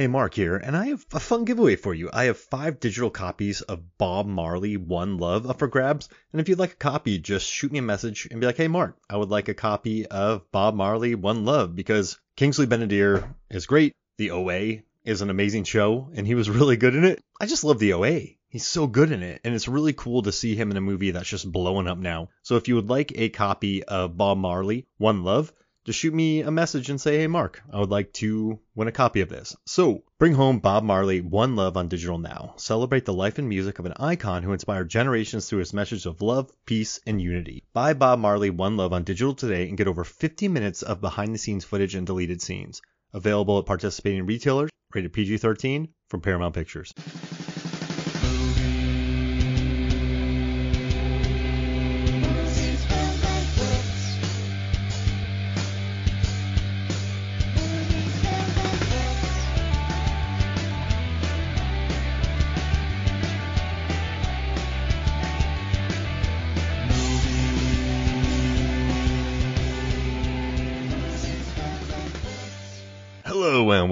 Hey, Mark here, and I have a fun giveaway for you. I have five digital copies of Bob Marley One Love up for grabs, and if you'd like a copy, just shoot me a message and be like, hey, Mark, I would like a copy of Bob Marley One Love because Kingsley Ben-Adir is great. The OA is an amazing show, and he was really good in it. I just love the OA. He's so good in it, and it's really cool to see him in a movie that's just blowing up now. So if you would like a copy of Bob Marley One Love, just shoot me a message and say, hey, Mark, I would like to win a copy of this. So bring home Bob Marley One Love on digital now. Celebrate the life and music of an icon who inspired generations through his message of love, peace, and unity. Buy Bob Marley One Love on digital today and get over 50 minutes of behind the scenes footage and deleted scenes. Available at participating retailers, rated PG 13 from Paramount Pictures.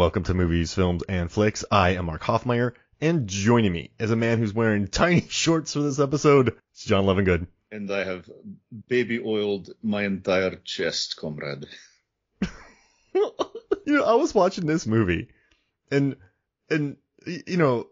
Welcome to Movies, Films, and Flix. I am Mark Hoffmeyer, and joining me is a man who's wearing tiny shorts for this episode. It's John Levingood. And I have baby oiled my entire chest, comrade. you know, I was watching this movie, and and you know,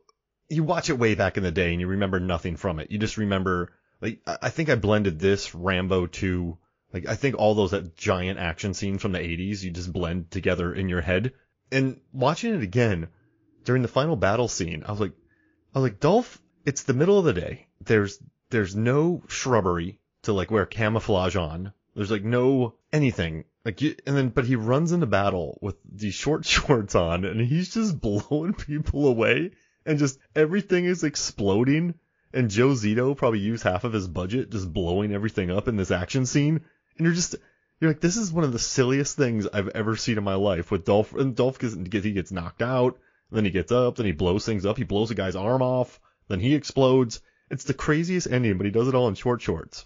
you watch it way back in the day, and you remember nothing from it. You just remember, like, I think I blended this Rambo 2 like I think all those that giant action scenes from the 80s you just blend together in your head. And watching it again during the final battle scene, I was like I was like Dolph, it's the middle of the day. There's there's no shrubbery to like wear camouflage on. There's like no anything. Like you, and then but he runs into battle with these short shorts on and he's just blowing people away and just everything is exploding and Joe Zito probably used half of his budget just blowing everything up in this action scene and you're just you're like, this is one of the silliest things I've ever seen in my life. With Dolph, and Dolph gets he gets knocked out, then he gets up, then he blows things up, he blows a guy's arm off, then he explodes. It's the craziest ending, but he does it all in short shorts.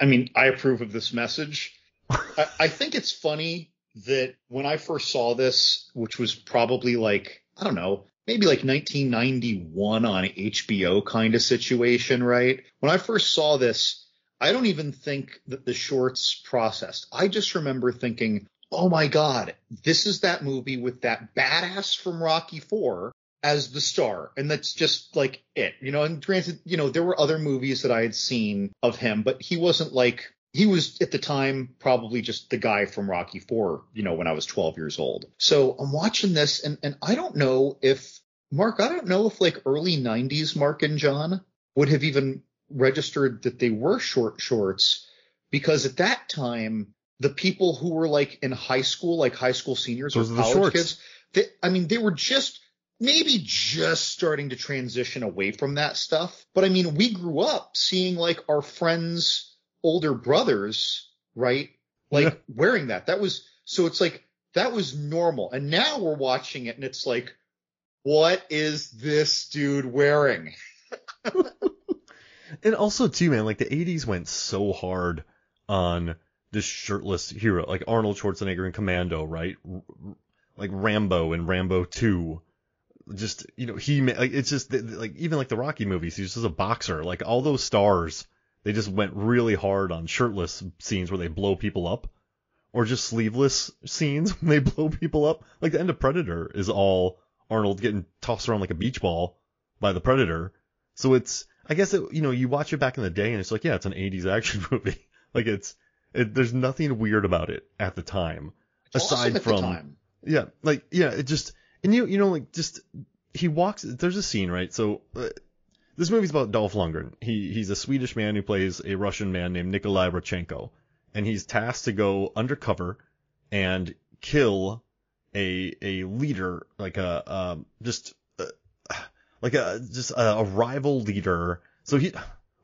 I mean, I approve of this message. I, I think it's funny that when I first saw this, which was probably like I don't know, maybe like 1991 on HBO kind of situation, right? When I first saw this, I don't even think that the shorts processed. I just remember thinking, oh my God, this is that movie with that badass from Rocky Four as the star. And that's just like it, you know, and granted, you know, there were other movies that I had seen of him, but he wasn't like, he was at the time probably just the guy from Rocky Four, you know, when I was 12 years old. So I'm watching this and, and I don't know if Mark, I don't know if like early 90s Mark and John would have even registered that they were short shorts because at that time the people who were like in high school, like high school seniors Those or college shorts. kids, they, I mean, they were just maybe just starting to transition away from that stuff. But I mean, we grew up seeing like our friends' older brothers, right? Like Yeah. wearing that. That was so it's like that was normal. And now we're watching it and it's like, what is this dude wearing? And also too, man, like the 80s went so hard on this shirtless hero, like Arnold Schwarzenegger in Commando, right? Like Rambo and Rambo 2. Just, you know, he, like, it's just, like, even like the Rocky movies, he's just a boxer. Like, all those stars, they just went really hard on shirtless scenes where they blow people up. Or just sleeveless scenes when they blow people up. Like, the end of Predator is all Arnold getting tossed around like a beach ball by the Predator. So it's, I guess it, you know, you watch it back in the day and it's like, yeah, it's an 80s action movie. like it's, it, there's nothing weird about it at the time. Awesome Aside at from, time. yeah, like, yeah, it just, and you, you know, like just, he walks, there's a scene, right? So, uh, this movie's about Dolph Lundgren. He, he's a Swedish man who plays a Russian man named Nikolai Rodchenko. And he's tasked to go undercover and kill a, a leader, like a, um, just, like a, just a, a rival leader. So he,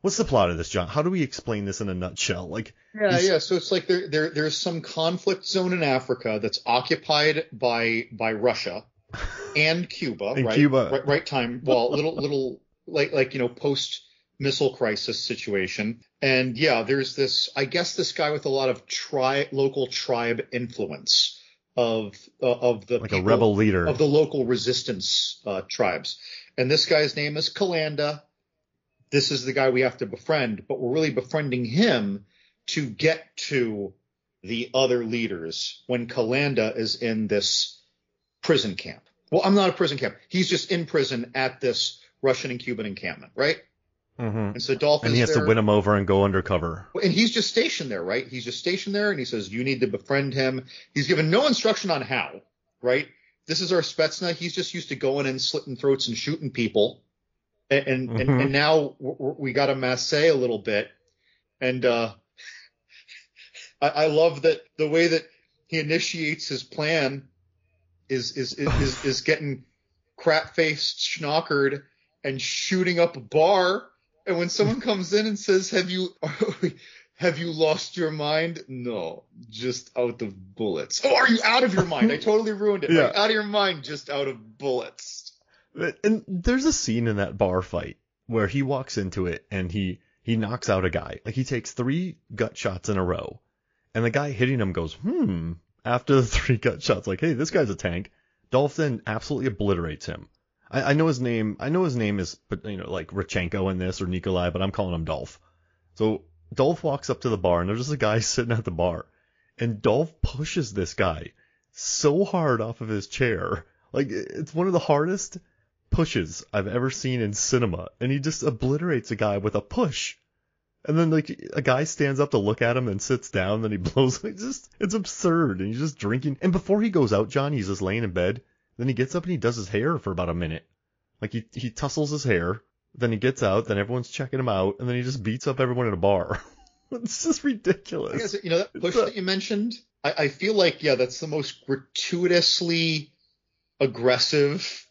what's the plot of this, John? How do we explain this in a nutshell? Like, Yeah, yeah. So it's like there, there, there's some conflict zone in Africa that's occupied by by Russia and Cuba, And right? Cuba. right? Right time. Well, little, little, like, like you know, post missile crisis situation. And yeah, there's this. I guess this guy with a lot of tri local tribe influence of uh, of the like a rebel leader. of the local resistance uh, tribes. And this guy's name is Kalanda. This is the guy we have to befriend, but we're really befriending him to get to the other leaders when Kalanda is in this prison camp. Well, I'm not a prison camp. He's just in prison at this Russian and Cuban encampment, right? hmm And so Dolph And he has there, to win him over and go undercover. and he's just stationed there, right? He's just stationed there, and he says you need to befriend him. He's given no instruction on how, right? This is our Spetsnaz. He's just used to going in, slitting throats, and shooting people. And and, and, Mhm. and now we got to masse a little bit. And uh, I, I love that the way that he initiates his plan is is is is, is getting crap faced, schnockered, and shooting up a bar. And when someone comes in and says, "Have you have you lost your mind?" No, just out of bullets. Oh, are you out of your mind? I totally ruined it. Yeah. Out of your mind, just out of bullets. And there's a scene in that bar fight where he walks into it and he he knocks out a guy. Like he takes three gut shots in a row, and the guy hitting him goes, hmm. After the three gut shots, like, hey, this guy's a tank. Dolph then absolutely obliterates him. I, I know his name. I know his name is, but you know, like Rodchenko in this or Nikolai, but I'm calling him Dolph. So Dolph walks up to the bar and there's just a guy sitting at the bar, and Dolph pushes this guy so hard off of his chair. Like it's one of the hardest pushes I've ever seen in cinema, and he just obliterates a guy with a push. And then like a guy stands up to look at him and sits down, and then he blows. It's just it's absurd, and he's just drinking. And before he goes out, John, he's just laying in bed. Then he gets up and he does his hair for about a minute. Like he he tussles his hair. Then he gets out. Then everyone's checking him out, and then he just beats up everyone in a bar. it's just ridiculous. guess, you know that push a- that you mentioned. I, I feel like yeah, that's the most gratuitously aggressive.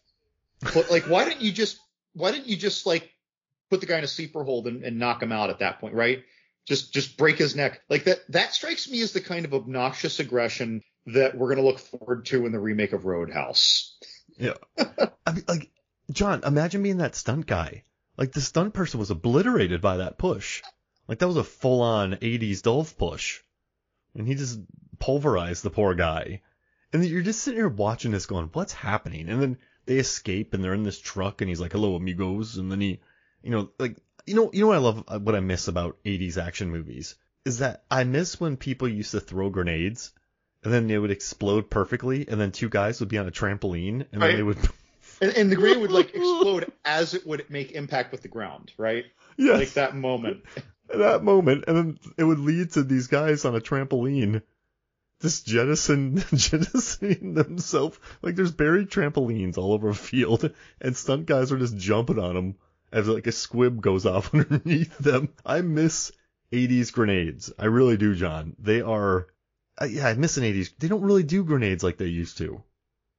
But like, why didn't you just why didn't you just like put the guy in a sleeper hold and, and knock him out at that point, right? Just just break his neck. Like that that strikes me as the kind of obnoxious aggression that we're gonna look forward to in the remake of Roadhouse. Yeah. I mean, like, John, imagine being that stunt guy. Like, the stunt person was obliterated by that push. Like, that was a full on 80s Dolph push. And he just pulverized the poor guy. And you're just sitting here watching this going, what's happening? And then they escape and they're in this truck and he's like, hello, amigos. And then he, you know, like, you know, you know what I love, uh, what I miss about 80s action movies? Is that I miss when people used to throw grenades and then they would explode perfectly and then two guys would be on a trampoline and Right. then they would And, and the grenade would like explode as it would make impact with the ground, right? Yes. Like that moment. That moment, and then it would lead to these guys on a trampoline just jettison, jettisoning themselves. Like there's buried trampolines all over a field, and stunt guys are just jumping on them as like a squib goes off underneath them. I miss 80s grenades. I really do, John. They are, uh, yeah, I miss an 80s. They don't really do grenades like they used to,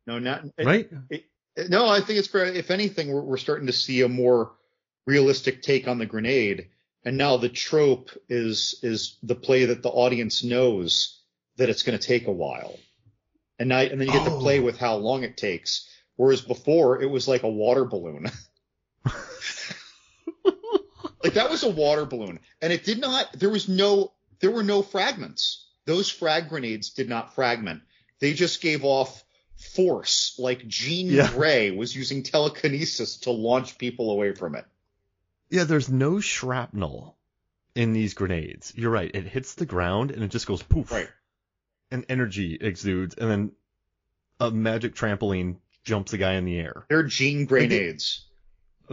No, not right? No, I think it's fair. If anything, we're, we're starting to see a more realistic take on the grenade, and now the trope is is the play that the audience knows that it's going to take a while, and now and then you get to oh. play Oh. with how long it takes. Whereas before, it was like a water balloon. like that was a water balloon, and it did not. There was no. There were no fragments. Those frag grenades did not fragment. They just gave off force, like Jean Yeah. Grey was using telekinesis to launch people away from it. Yeah, there's no shrapnel in these grenades. You're right. It hits the ground and it just goes poof. Right. And energy exudes, and then a magic trampoline jumps a guy in the air. They're Jean grenades.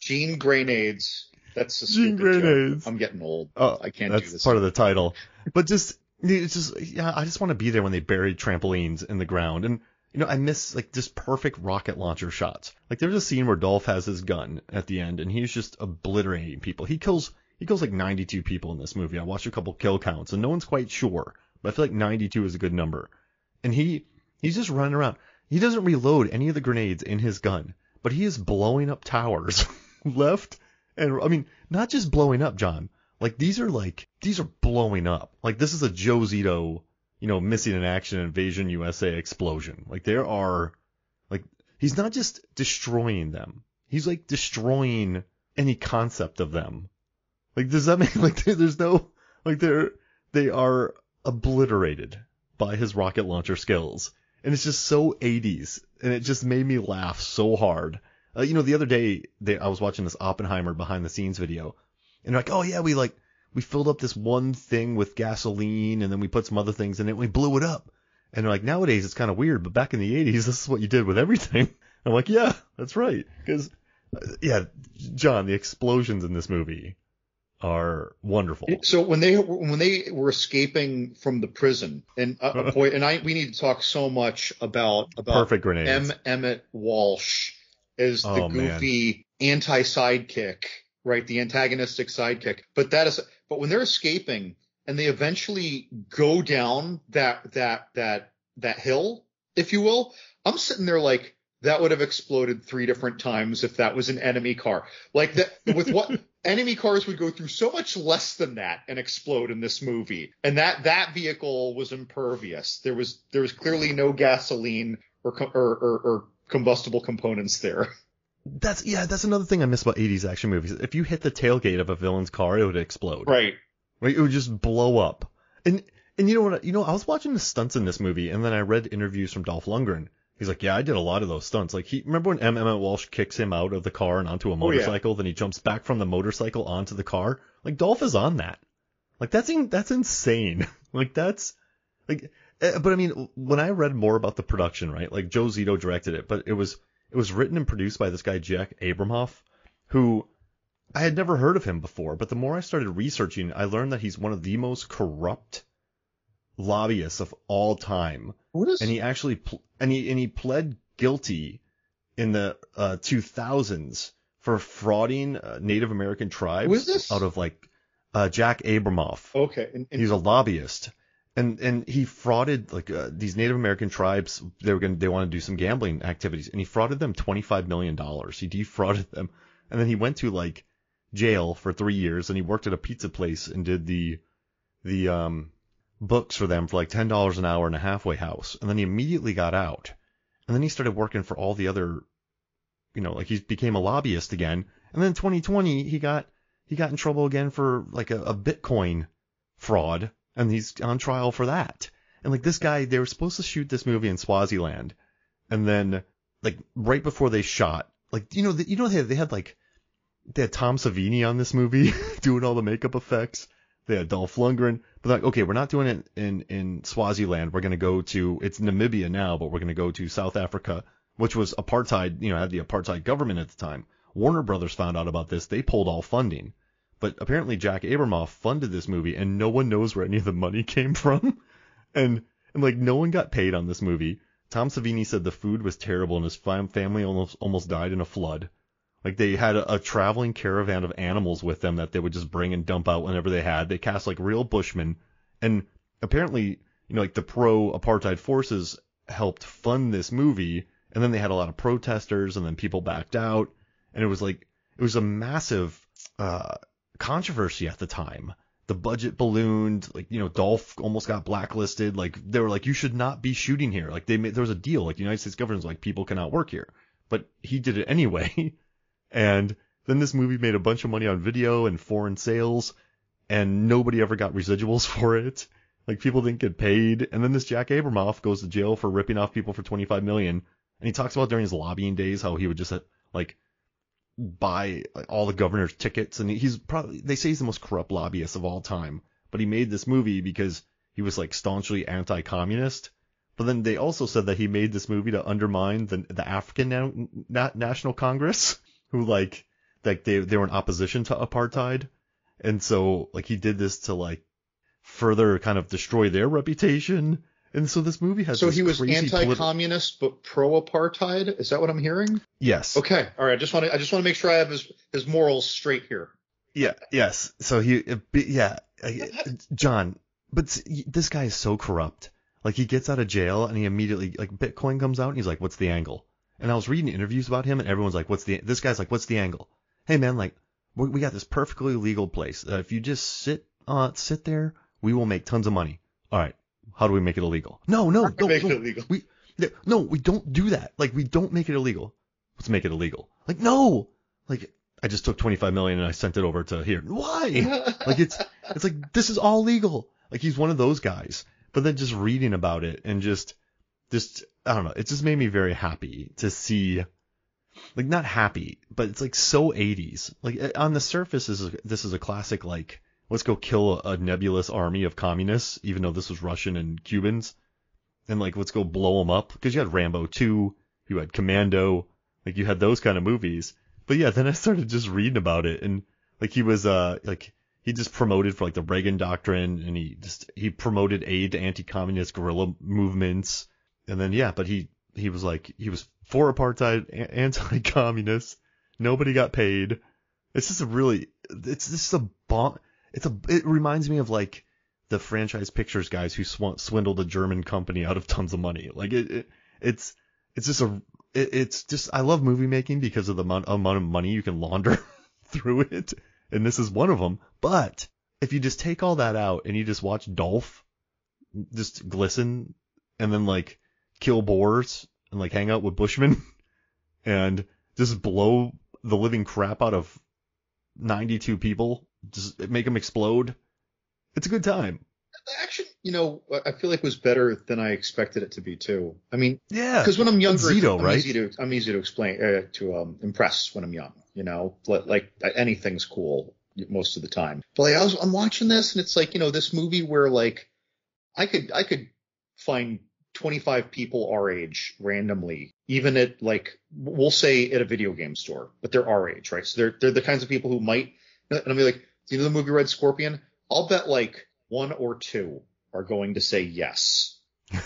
Jean grenades. That's a Jean stupid joke. grenades. I'm getting old. oh, I can't do that's this. part of the title. But just, it's just, yeah, I just want to be there when they bury trampolines in the ground. And, you know, I miss, like, just perfect rocket launcher shots. Like, there's a scene where Dolph has his gun at the end, and he's just obliterating people. He kills, he kills like 92 people in this movie. I watched a couple kill counts, and no one's quite sure. But I feel like 92 is a good number. And he, he's just running around. He doesn't reload any of the grenades in his gun, but he is blowing up towers left and I mean, not just blowing up, John. Like these are like these are blowing up. Like this is a Joe Zito, you know, missing in action invasion USA explosion. Like there are like he's not just destroying them. He's like destroying any concept of them. Like does that mean like there's no like they're they are obliterated by his rocket launcher skills. And it's just so 80s. And it just made me laugh so hard. Uh, you know, the other day they, I was watching this Oppenheimer behind the scenes video, and they're like, oh yeah, we like we filled up this one thing with gasoline, and then we put some other things in it, and we blew it up. And they're like, nowadays it's kind of weird, but back in the 80s, this is what you did with everything. I'm like, yeah, that's right, because uh, yeah, John, the explosions in this movie are wonderful. So when they when they were escaping from the prison, and uh, boy, and I we need to talk so much about about Perfect grenades. M. Emmet Walsh as the Oh, man. goofy anti sidekick, right? The antagonistic sidekick. But that is, but when they're escaping and they eventually go down that that that that hill, if you will, I'm sitting there like that would have exploded three different times if that was an enemy car. Like that with what enemy cars would go through so much less than that and explode in this movie. And that that vehicle was impervious. There was there was clearly no gasoline or or, or, or combustible components there. That's yeah, that's another thing I miss about 80s action movies. If you hit the tailgate of a villain's car, it would explode. Right. Right? It would just blow up. And and you know what? You know, I was watching the stunts in this movie, and then I read interviews from Dolph Lundgren. He's like, yeah, I did a lot of those stunts. Like he remember when M. Emmet Walsh kicks him out of the car and onto a Oh, yeah. motorcycle, then he jumps back from the motorcycle onto the car. Like Dolph is on that. Like that's in, that's insane. like that's like, eh, but I mean, when I read more about the production, right? Like Joe Zito directed it, but it was it was written and produced by this guy Jack Abramoff, who I had never heard of him before. But the more I started researching, I learned that he's one of the most corrupt lobbyists of all time What is and he actually pl- and he and he pled guilty in the uh, 2000s for frauding uh, Native American tribes Who is this? out of like uh, Jack Abramoff. okay? And, and He's a lobbyist, and and he frauded like uh, these Native American tribes. They were gonna they want to do some gambling activities, and he frauded them 25 million dollars. He defrauded them, and then he went to like jail for three years, and he worked at a pizza place and did the the um books for them for like ten dollars an hour in a halfway house, and then he immediately got out, and then he started working for all the other, you know, like he became a lobbyist again, and then in 2020 he got he got in trouble again for like a, a Bitcoin fraud, and he's on trial for that. And like this guy, they were supposed to shoot this movie in Swaziland, and then like right before they shot, like you know, the, you know they had, they had like they had Tom Savini on this movie doing all the makeup effects. They had Dolph Lundgren, but like, okay, we're not doing it in in Swaziland. We're gonna go to it's Namibia now, but we're gonna go to South Africa, which was apartheid. You know, had the apartheid government at the time. Warner Brothers found out about this. They pulled all funding, but apparently Jack Abramoff funded this movie, and no one knows where any of the money came from. And and like no one got paid on this movie. Tom Savini said the food was terrible and his fam- family almost almost died in a flood. Like they had a, a traveling caravan of animals with them that they would just bring and dump out whenever they had. They cast like real bushmen, and apparently, you know, like the pro apartheid forces helped fund this movie, and then they had a lot of protesters, and then people backed out, and it was like it was a massive uh, controversy at the time. The budget ballooned, like you know, Dolph almost got blacklisted. Like they were like, you should not be shooting here. Like they made there was a deal. Like the United States government was like, people cannot work here, but he did it anyway. And then this movie made a bunch of money on video and foreign sales, and nobody ever got residuals for it. Like people didn't get paid. And then this Jack Abramoff goes to jail for ripping off people for 25 million. And he talks about during his lobbying days how he would just like buy all the governor's tickets. And he's probably they say he's the most corrupt lobbyist of all time. But he made this movie because he was like staunchly anti-communist. But then they also said that he made this movie to undermine the the African Na- Na- National Congress, who like like they they were in opposition to apartheid, and so like he did this to like further kind of destroy their reputation. And so this movie has so he was anti-communist but pro-apartheid. Is that what I'm hearing? yes. Okay. All right. I just want to I just want to make sure I have his his morals straight here. Yeah. Yes. So he uh, yeah John, but this guy is so corrupt. Like he gets out of jail and he immediately like Bitcoin comes out and he's like, "What's the angle?" And I was reading interviews about him and everyone's like, "What's the?" This guy's like, "What's the angle?" Hey man, like we, we got this perfectly legal place. Uh, if you just sit uh sit there, we will make tons of money. All right, how do we make it illegal? No, no, no, Make no. it illegal. We no, we don't do that. Like we don't make it illegal. Let's make it illegal. Like no, like I just took 25 million and I sent it over to here. Why? like it's it's like this is all legal. Like he's one of those guys. but then just reading about it and just just I don't know, it just made me very happy to see like not happy, but it's like so 80s. Like eh, on the surface, this is this is a classic like let's go kill a, a nebulous army of communists, even though this was Russian and Cubans, and like let's go blow them up because you had Rambo 2, you had Commando, like you had those kind of movies. But yeah, then I started just reading about it and like he was uh like he just promoted for like the Reagan doctrine and he just he promoted aid to anti-communist guerrilla movements and then yeah, but he he was like he was for apartheid, anti-communist. Nobody got paid. It's just a really, it's just a bomb. It's a, it reminds me of like the franchise pictures guys who sw- swindled a German company out of tons of money. Like it, it it's, it's just a, it, it's just, I love movie making because of the amount, amount of money you can launder through it. And this is one of them. But if you just take all that out and you just watch Dolph just glisten and then like kill boars and like hang out with Bushmen and just blow the living crap out of 92 people, just make them explode. It's a good time. The action, you know, I feel like was better than I expected it to be too. I mean, yeah, because when I'm younger, Zito, I'm right? easy to I'm easy to explain uh, to um, impress when I'm young. You know, like, like anything's cool most of the time. But like, I was I'm watching this and it's like you know this movie where like I could I could find 25 people our age randomly, even at like, we'll say at a video game store, but they're our age, right? So they're, they're the kinds of people who might, and I'll be like, you know the movie Red Scorpion? I'll bet like one or two are going to say yes.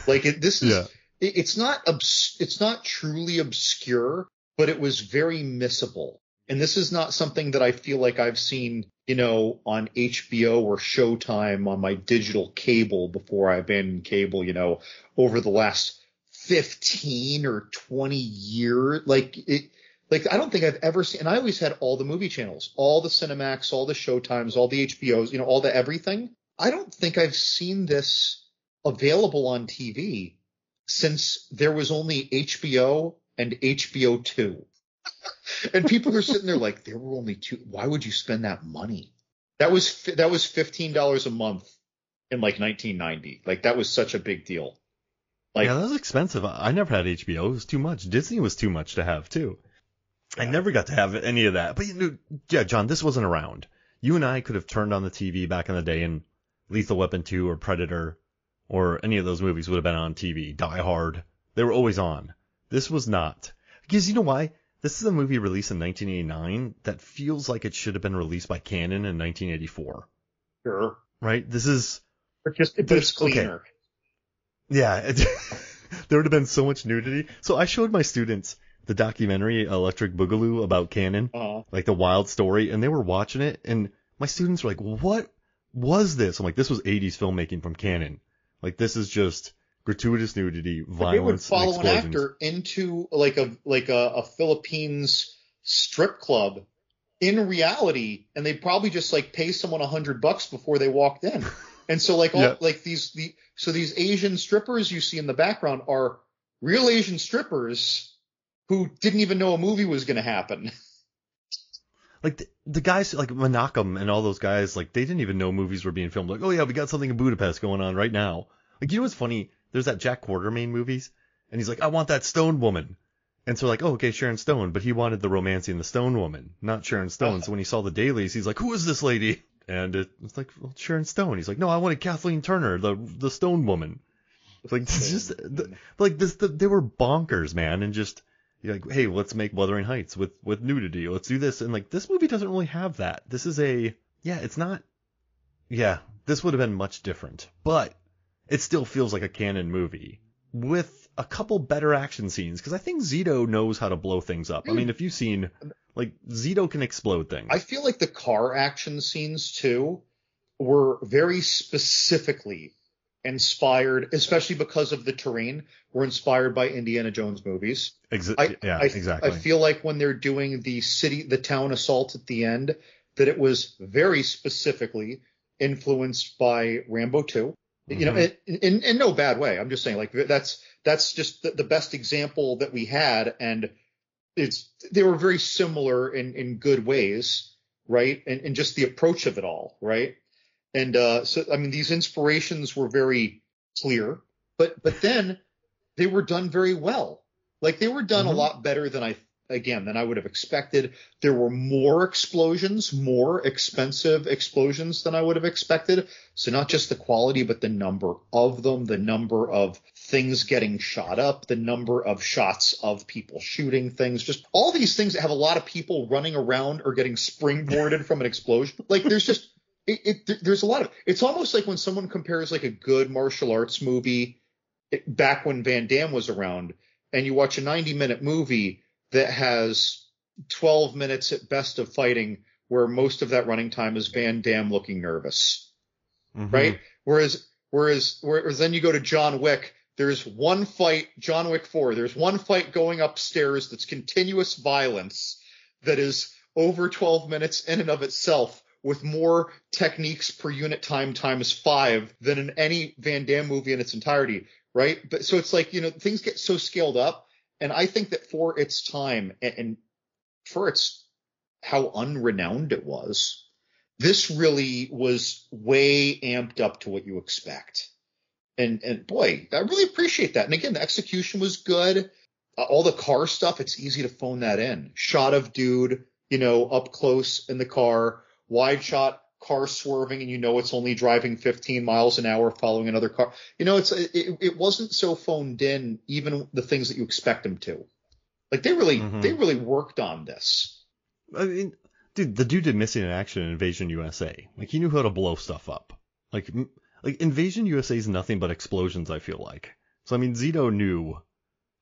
Like it, this is, Yeah. it, it's not, obs- it's not truly obscure, but it was very missable. And this is not something that I feel like I've seen, you know, on HBO or Showtime on my digital cable before I abandoned cable, you know, over the last 15 or 20 years. Like it, like I don't think I've ever seen, and I always had all the movie channels, all the Cinemax, all the Showtimes, all the HBOs, you know, all the everything. I don't think I've seen this available on TV since there was only HBO and HBO 2. and people are sitting there like, there were only two. Why would you spend that money? That was, that was $15 a month in like 1990. Like that was such a big deal. Like, yeah, that was expensive. I never had HBO. It was too much. Disney was too much to have too. I never got to have any of that. But you know, yeah, John, this wasn't around. You and I could have turned on the TV back in the day and Lethal Weapon 2 or Predator or any of those movies would have been on TV. Die Hard. They were always on. This was not. Because you know why? This is a movie released in 1989 that feels like it should have been released by Cannon in 1984. sure. Right? This is But just, it's Okay. cleaner. Yeah, it, there would have been so much nudity. So I showed my students the documentary Electric Boogaloo about Cannon, Uh, like the wild story, and they were watching it, and my students were like, "What was this?" I'm like, "This was 80s filmmaking from Cannon. Like this is just gratuitous nudity, violence. they would follow an actor into like a, like a, a Philippines strip club in reality, and they'd probably just like pay someone a hundred bucks before they walked in. And so like all, Yeah. like these, the, so these Asian strippers you see in the background are real Asian strippers who didn't even know a movie was going to happen. Like the, the guys like Menachem and all those guys, like they didn't even know movies were being filmed. Like, oh yeah, we got something in Budapest going on right now. Like you know what's funny? There's that Jack Quatermain movies, and he's like, I want that Stone woman. And so like, oh okay, Sharon Stone, but he wanted the romancing the Stone woman, not Sharon Stone. So when he saw the dailies, he's like, who is this lady? And it, it's like well, Sharon Stone. He's like, no, I wanted Kathleen Turner, the the Stone woman. It's like it's just the, like this, the, they were bonkers, man, and just you're like, hey, let's make Wuthering Heights with with nudity. Let's do this, and like this movie doesn't really have that. This is a yeah, it's not. Yeah, this would have been much different, but it still feels like a Cannon movie with a couple better action scenes because I think Zito knows how to blow things up. I hmm. mean, if you've seen like Zito can explode things. I feel like the car action scenes too were very specifically inspired, especially because of the terrain, were inspired by Indiana Jones movies. Exa- I, yeah, I, exactly. I feel like when they're doing the city, the town assault at the end, that it was very specifically influenced by Rambo 2. You know, Mhm. in, in, in no bad way. I'm just saying, like that's that's just the, the best example that we had, and it's they were very similar in in good ways, right? And and just the approach of it all, right? And uh, so I mean, these inspirations were very clear, but but then they were done very well. Like they were done Mhm. a lot better than I again than I would have expected. There were more explosions, more expensive explosions than I would have expected. So not just the quality, but the number of them, the number of things getting shot up, the number of shots of people shooting things, just all these things that have a lot of people running around or getting springboarded from an explosion. Like there's just it, it there's a lot of it's almost like when someone compares like a good martial arts movie it- back when Van Damme was around and you watch a 90 minute movie that has 12 minutes at best of fighting where most of that running time is Van Damme looking nervous Mhm. right? Whereas, whereas, whereas then you go to John Wick. There's one fight, John Wick 4. There's one fight going upstairs that's continuous violence that is over 12 minutes in and of itself with more techniques per unit time times five than in any Van Damme movie in its entirety, right? But so it's like, you know, things get so scaled up. And I think that for its time and, and for its how unrenowned it was, this really was way amped up to what you expect. And and boy, I really appreciate that. And again, the execution was good. Uh, all the car stuff, it's easy to phone that in. Shot of dude, you know, up close in the car, wide shot, car swerving, and you know it's only driving 15 miles an hour following another car. You know, it's it, it wasn't so phoned in, even the things that you expect them to. Like they really Mhm. they really worked on this. I mean, dude, the dude did missing in action in Invasion USA. Like he knew how to blow stuff up. Like, like Invasion USA is nothing but explosions. I feel like. So I mean, Zito knew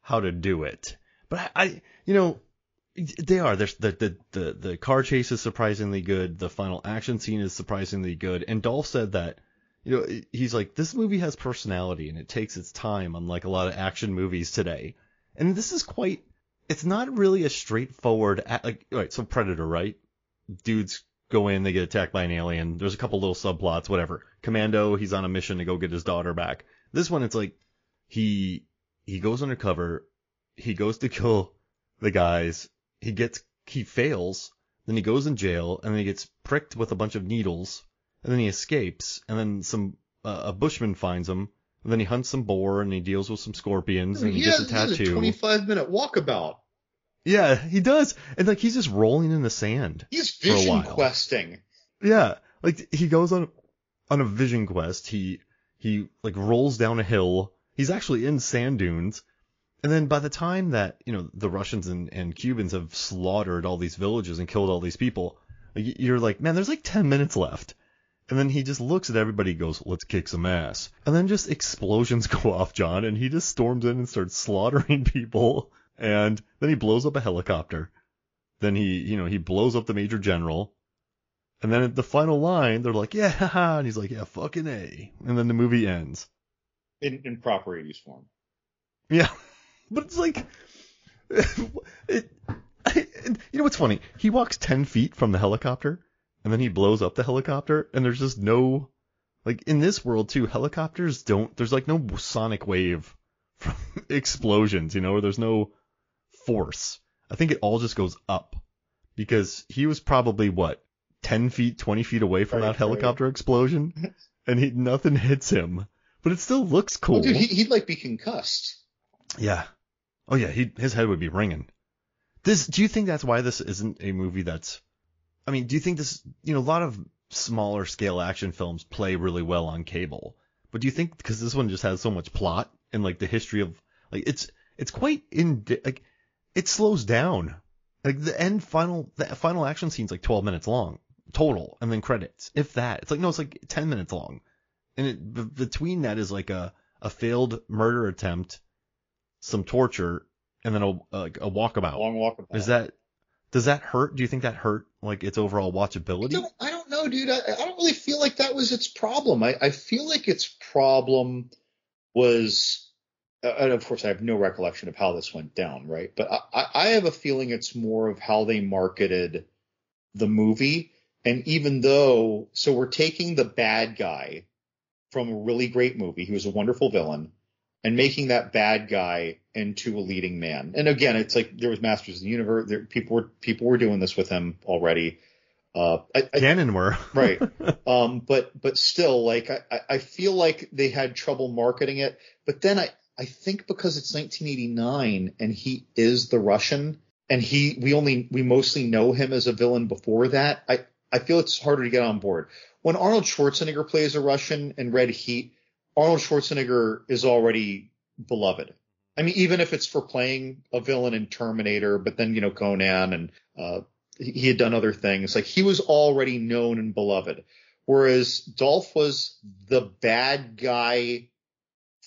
how to do it. But I, I you know, they are. There's the, the the the car chase is surprisingly good. The final action scene is surprisingly good. And Dolph said that. You know, he's like, this movie has personality and it takes its time, unlike a lot of action movies today. And this is quite it's not really a straightforward like right so predator right dudes go in they get attacked by an alien there's a couple little subplots whatever commando he's on a mission to go get his daughter back this one it's like he he goes undercover he goes to kill the guys he gets he fails then he goes in jail and then he gets pricked with a bunch of needles and then he escapes and then some uh, a bushman finds him and then he hunts some boar and he deals with some scorpions and he, he gets has, a he has a 25 minute walkabout. yeah, he does. And like he's just rolling in the sand. He's vision questing. Yeah. Like he goes on on a vision quest. He he like rolls down a hill. He's actually in sand dunes. And then by the time that, you know, the Russians and, and Cubans have slaughtered all these villages and killed all these people, you're like, man, there's like 10 minutes left. And then he just looks at everybody and goes, let's kick some ass. And then just explosions go off, John, and he just storms in and starts slaughtering people. And then he blows up a helicopter. Then he, you know, he blows up the major general. And then at the final line, they're like, yeah, haha. And he's like, yeah, fucking A. And then the movie ends. In, in proper 80s form. Yeah. But it's like, it, you know what's funny? He walks 10 feet from the helicopter and then he blows up the helicopter and there's just no, like in this world too, helicopters don't, there's like no sonic wave from explosions, you know, or there's no force. I think it all just goes up because he was probably what, 10 feet, 20 feet away from Right, that right. helicopter explosion and he, nothing hits him. But it still looks cool. Well, dude, he, he'd like be concussed. Yeah. Oh yeah, he his head would be ringing. This do you think that's why this isn't a movie that's I mean, do you think this you know, a lot of smaller scale action films play really well on cable. But do you think because this one just has so much plot and like the history of like it's it's quite in like it slows down. Like the end final the final action scene's like 12 minutes long total and then credits. If that. It's like no, it's like 10 minutes long. And it, b- between that is like a a failed murder attempt some torture and then a like a walkabout. Long walkabout. Is that does that hurt? Do you think that hurt like its overall I watchability? don't, I don't know, dude. I, I don't really feel like that was its problem. I, I feel like its problem was, uh, and of course, I have no recollection of how this went down, right? But I, I I have a feeling it's more of how they marketed the movie. And even though, so we're taking the bad guy from a really great movie, he was a wonderful villain, and making that bad guy into a leading man. And again, it's like there was Masters of the Universe. There, people were people were doing this with him already. Uh, I, I, Cannon were. right. Um, but but still, like I, I- I feel like they had trouble marketing it. But then I I think because it's 1989 and he is the Russian and he we only we mostly know him as a villain before that. I I feel it's harder to get on board. When Arnold Schwarzenegger plays a Russian in Red Heat, Arnold Schwarzenegger is already beloved. I mean, even if it's for playing a villain in Terminator, but then you know Conan and uh, he had done other things. Like he was already known and beloved, whereas Dolph was the bad guy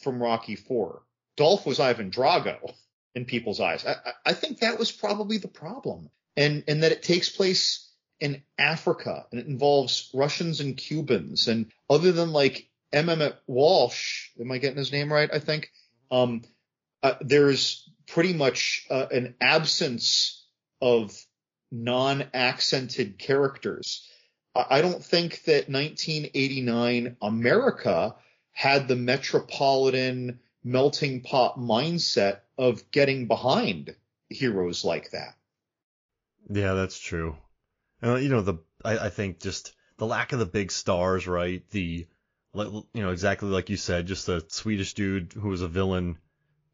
from Rocky Four. Dolph was Ivan Drago in people's eyes. I- I think that was probably the problem, and and that it takes place in Africa and it involves Russians and Cubans, and other than like M. Emmet Walsh, am I getting his name right? I think. Um, uh, there's pretty much uh, an absence of non-accented characters. I don't think that 1989 America had the metropolitan melting pot mindset of getting behind heroes like that. Yeah, that's true. And you know the I, I think just the lack of the big stars, right? The you know exactly like you said, just a Swedish dude who was a villain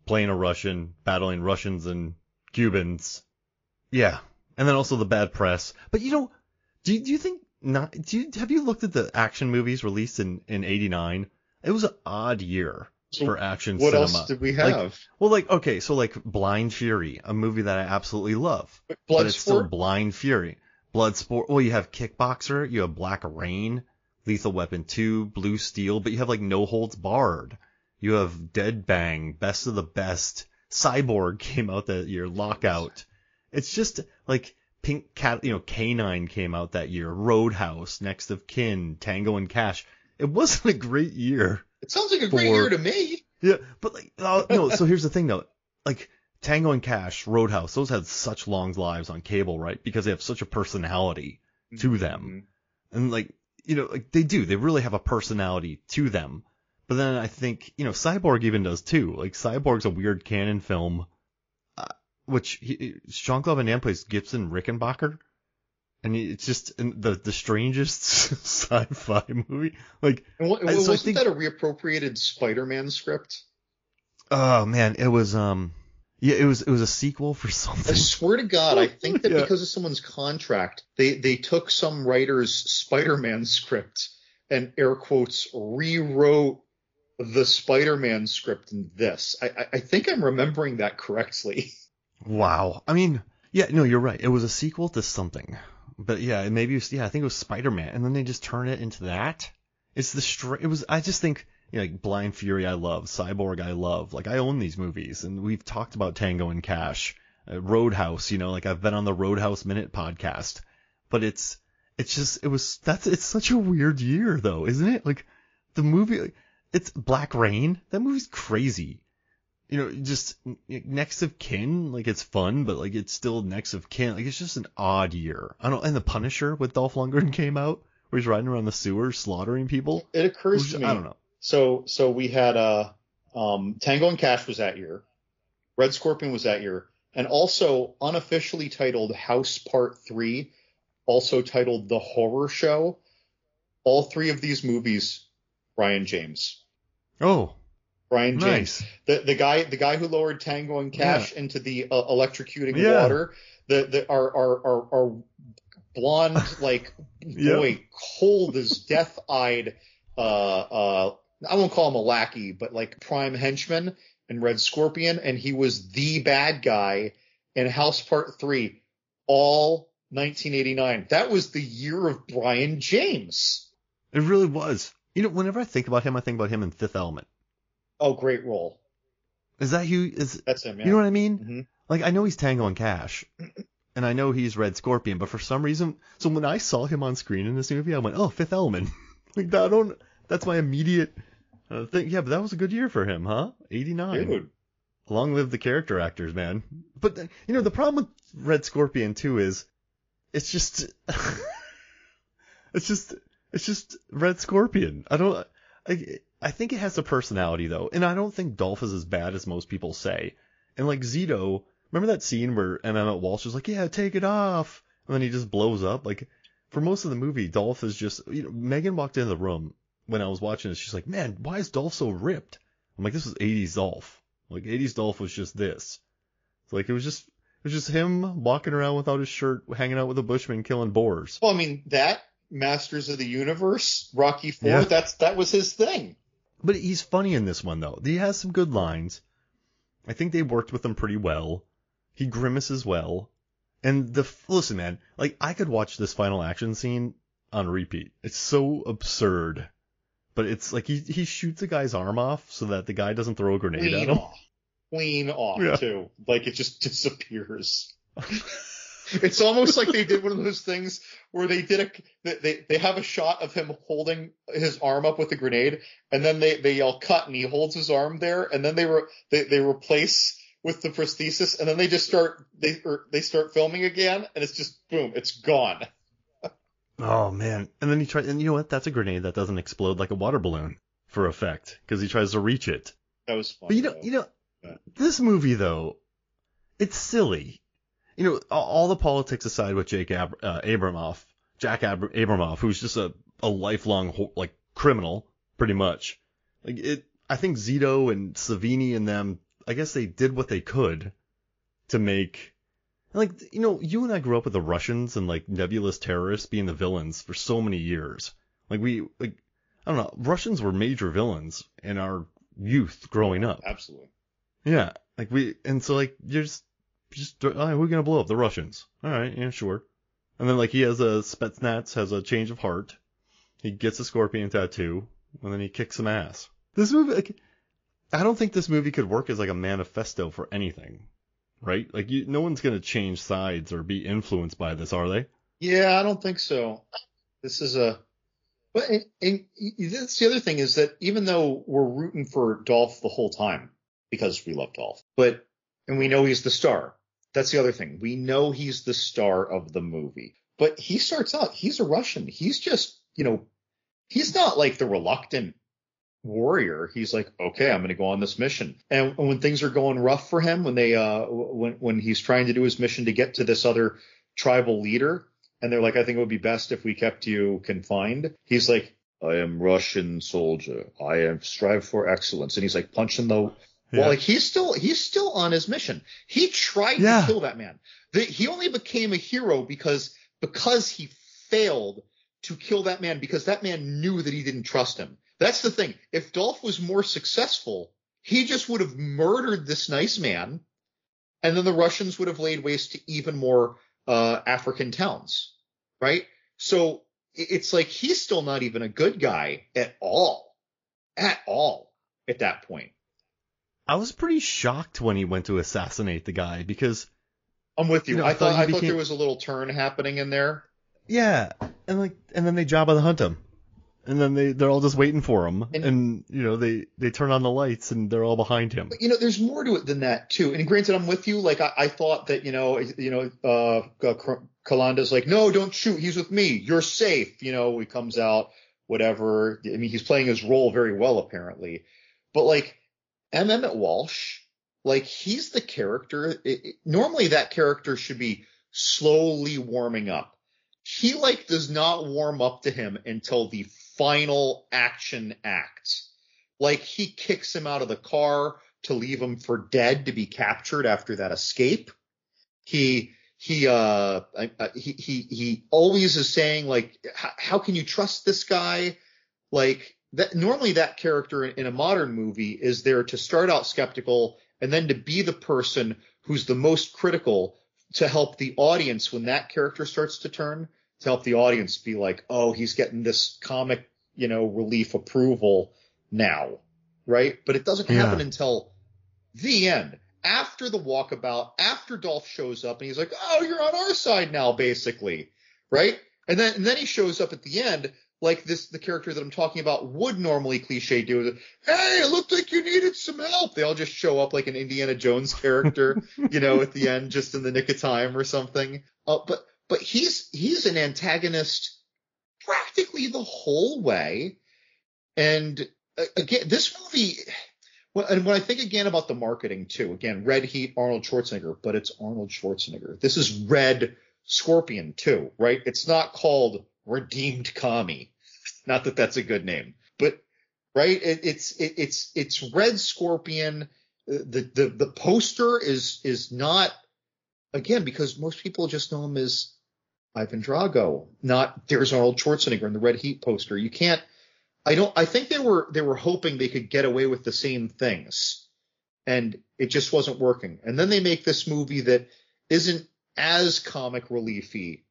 playing a Russian, battling Russians and Cubans. Yeah, and then also the bad press. But you know, do you, do you think not? Do you have you looked at the action movies released in in '89? It was an odd year So for action What cinema. else did we Like, have? Well, like okay, so like Blind Fury, a movie that I absolutely love but it's still Blind Fury. Bloodsport. Well, you have Kickboxer, you have Black Rain, Lethal Weapon 2, Blue Steel, but you have like No Holds Barred. You have Dead Bang, Best of the Best. Cyborg came out that year, Lockout. It's just like Pink Cat, you know, K-9 came out that year, Roadhouse, Next of Kin, Tango and Cash. It wasn't a great year. It sounds like a great year to me. Yeah, but like, uh, no. So here's the thing, though. Like Tango and Cash, Roadhouse, those had such long lives on cable, right? Because they have such a personality to them, and like, you know, like they do. They really have a personality to them. But then I think, you know, Cyborg even does too. Like Cyborg's a weird Cannon film, uh, which he, Jean Claude Van Damme plays Gibson Rickenbacker, and it's just the the strangest sci-fi movie. Like, And what, so wasn't think- that a reappropriated Spider-Man script? oh man, it was um, yeah, it was it was a sequel for something. I swear to God, I think that Yeah. because of someone's contract, they they took some writer's Spider-Man script and air quotes rewrote the Spider-Man script in this. I, I, I think I'm remembering that correctly. Wow. I mean, yeah, no, you're right. It was a sequel to something. But yeah, maybe it was, yeah, I think it was Spider-Man, and then they just turn it into that. It's the str- it was. I just think you know, like Blind Fury, I love Cyborg, I love. Like I own these movies, and we've talked about Tango and Cash, uh, Roadhouse. You know, like I've been on the Roadhouse Minute podcast, but it's it's just it was that's it's such a weird year though, isn't it? Like the movie, like, it's Black Rain. That movie's crazy you know, just next of kin, like it's fun, but like it's still next of kin. Like it's just an odd year. I don't. And the Punisher with Dolph Lundgren came out, where he's riding around the sewers slaughtering people. It occurs Which, to me. I don't know. So so we had uh um Tango and Cash was that year. Red Scorpion was that year. And also unofficially titled House Part 3, also titled The Horror Show. All three of these movies, Brion James. Oh, Brion James. nice. The the guy the guy who lowered Tango and Cash into the uh, electrocuting Yeah. water. The the our our our, our blonde like Yep. boy cold as death eyed uh uh I won't call him a lackey but like prime henchman in Red Scorpion and he was the bad guy in House Part 3 all 1989. That was the year of Brion James. It really was. You know, whenever I think about him, I think about him in Fifth Element. Oh great role. Is that who? Is That's him, yeah. you know what I mean? Mhm. Like I know he's Tango and Cash, and I know he's Red Scorpion, but for some reason, so when I saw him on screen in this movie, I went, "Oh, Fifth Element." like I don't. That's my immediate uh. Yeah, but that was a good year for him, huh? Eighty nine. Dude. Long live the character actors, man. But the- you know the problem with Red Scorpion too is, it's just, it's just, it's just Red Scorpion. I don't. I, I think it has a personality though, and I don't think Dolph is as bad as most people say. And like Zito, remember that scene where M. Emmet Walsh was like, "Yeah, take it off," and then he just blows up. Like for most of the movie, Dolph is just you know, Megan walked into the room when I was watching this. She's like, "Man, why is Dolph so ripped?" I'm like, "This was 80s Dolph. Like 80s Dolph was just this. It's like it was just it was just him walking around without his shirt, hanging out with a bushman, killing boars." Well, I mean that Masters of the Universe, Rocky Four, Yeah. that's that was his thing. But he's funny in this one though. He has some good lines. I think they worked with him pretty well. He grimaces well. And the listen, man, like I could watch this final action scene on repeat. It's so absurd. But it's like he he shoots a guy's arm off so that the guy doesn't throw a grenade Clean at him. off, clean off Yeah. too. Like it just disappears. it's almost like they did one of those things where they did a they- they have a shot of him holding his arm up with a grenade, and then they they yell cut, and he holds his arm there, and then they were they they replace with the prosthesis, and then they just start they or they start filming again, and it's just boom, it's gone. Oh man. And then he tries and you know what? That's a grenade that doesn't explode like a water balloon for effect because he tries to reach it. That was fun. But you know, though. you know, Yeah. this movie though, it's silly. You know, all, the politics aside with Jake Ab- uh, Abramoff, Jack Ab- Abramoff, who's just a, a lifelong ho- like criminal, pretty much. Like it, I think Zito and Savini and them, I guess they did what they could to make. Like you know, you and I grew up with the Russians and like nebulous terrorists being the villains for so many years. Like we, like I don't know, Russians were major villains in our youth growing up. absolutely. Yeah, like we, and so like you're just, just, all right, we're gonna blow up the Russians. All right, yeah, sure. And then like he has a Spetsnaz has a change of heart. He gets a scorpion tattoo, and then he kicks some ass. This movie, like, I don't think this movie could work as like a manifesto for anything, right? Like you, no one's gonna change sides or be influenced by this, are they? Yeah, I don't think so. This is a, but and, and that's the other thing is that even though we're rooting for Dolph the whole time because we love Dolph, but and we know he's the star. That's the other thing. We know he's the star of the movie, but he starts out. He's a Russian. He's just you know, he's not like the reluctant warrior. He's like, okay, I'm going to go on this mission. And when things are going rough for him, when they uh when when he's trying to do his mission to get to this other tribal leader, and they're like, I think it would be best if we kept you confined. He's like, I am Russian soldier. I am strive for excellence. And he's like punching the well, like he's still he's still on his mission. He tried Yeah. to kill that man. The, he only became a hero because because he failed to kill that man because that man knew that he didn't trust him. That's the thing. If Dolph was more successful, he just would have murdered this nice man, and then the Russians would have laid waste to even more uh, African towns, right? So it's like he's still not even a good guy at all, at all at that point. I was pretty shocked when he went to assassinate the guy because I'm with you. You know, I thought thought I thought became- there was a little turn happening in there. Yeah, and like, and then they Jabba the Hutt him, and then they they're all just waiting for him, And- and, you know they they turn on the lights and they're all behind him. But you know, there's more to it than that too. And granted, I'm with you. Like I, I thought that you know, you know, uh, Kallunda's like, no, don't shoot. He's with me. You're safe. You know, he comes out, whatever. I mean, he's playing his role very well apparently. But like M. Emmet Walsh, like he's the character. It, it- normally, that character should be slowly warming up. He like does not warm up to him until the final action act. Like he kicks him out of the car to leave him for dead to be captured after that escape. He he uh he he he always is saying like how can you trust this guy? Like that normally that character in, in a modern movie is there to start out skeptical and then to be the person who's the most critical to help the audience when that character starts to turn to help the audience be like, oh, he's getting this comic, you know, relief approval now, right? But it doesn't Yeah. happen until the end, after the walkabout, after Dolph shows up and he's like, oh, you're on our side now, basically, right? And then and then he shows up at the end. Like this, the character that I'm talking about would normally cliche do. Hey, it looked like you needed some help. They all just show up like an Indiana Jones character, you know, at the end, just in the nick of time or something. Uh, but but he's he's an antagonist practically the whole way. And uh, again, this movie, well, and when I think again about the marketing too, again, Red Heat, Arnold Schwarzenegger, but it's Arnold Schwarzenegger. This is Red Scorpion too, right? It's not called redeemed Kami. Not that that's a good name, but right? It, it's it, it's it's Red Scorpion. Uh, the the the poster is is not again because most people just know him as Ivan Drago, not there's Arnold Schwarzenegger in the Red Heat poster. You can't. I don't. I think they were they were hoping they could get away with the same things, and it just wasn't working. And then they make this movie that isn't as comic reliefy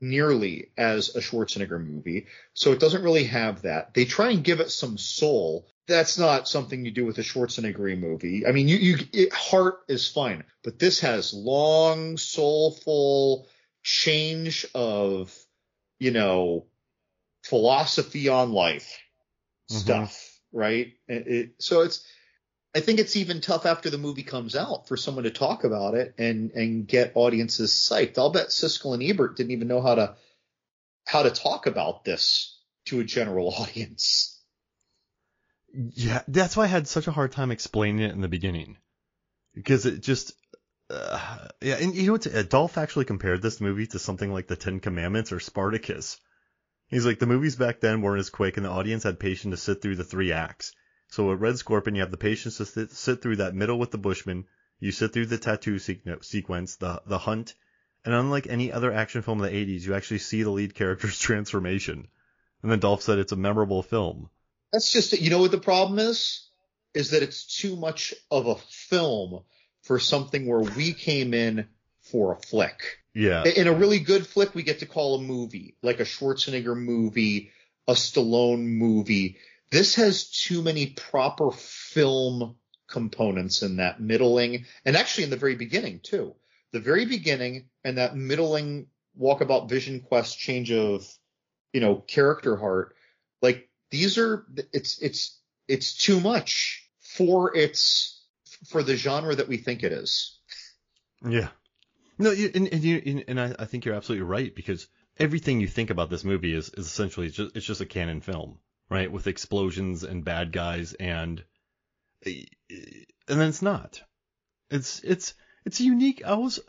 nearly as a Schwarzenegger movie. So it doesn't really have that. They try and give it some soul. That's not something you do with a Schwarzenegger movie. I mean, you, you, it, heart is fine, but this has long, soulful change of, you know, philosophy on life mm-hmm. stuff, right? It, it, so it's, I think it's even tough after the movie comes out for someone to talk about it and and get audiences psyched. I'll bet Siskel and Ebert didn't even know how to how to talk about this to a general audience. Yeah, that's why I had such a hard time explaining it in the beginning because it just uh, yeah, and you know what? Dolph actually compared this movie to something like the Ten Commandments or Spartacus. He's like the movies back then weren't as quick, and the audience had patience to sit through the three acts. So with Red Scorpion, you have the patience to sit, sit through that middle with the Bushman. You sit through the tattoo sequence, the the hunt, and unlike any other action film in the 80s, you actually see the lead character's transformation. And then Dolph said it's a memorable film. That's just you know what the problem is, is that it's too much of a film for something where we came in for a flick. Yeah. In a really good flick, we get to call a movie, like a Schwarzenegger movie, a Stallone movie this has too many proper film components in that middling, and actually in the very beginning too. The very beginning and that middling walkabout vision quest change of, you know, character heart. Like these are, it's, it's, it's too much for its, for the genre that we think it is. Yeah. No, you, and, and you, and I, I think you're absolutely right because everything you think about this movie is, is essentially just, it's just a Cannon film right? With explosions and bad guys and eh, eh, and then it's not. It's it's it's unique. I was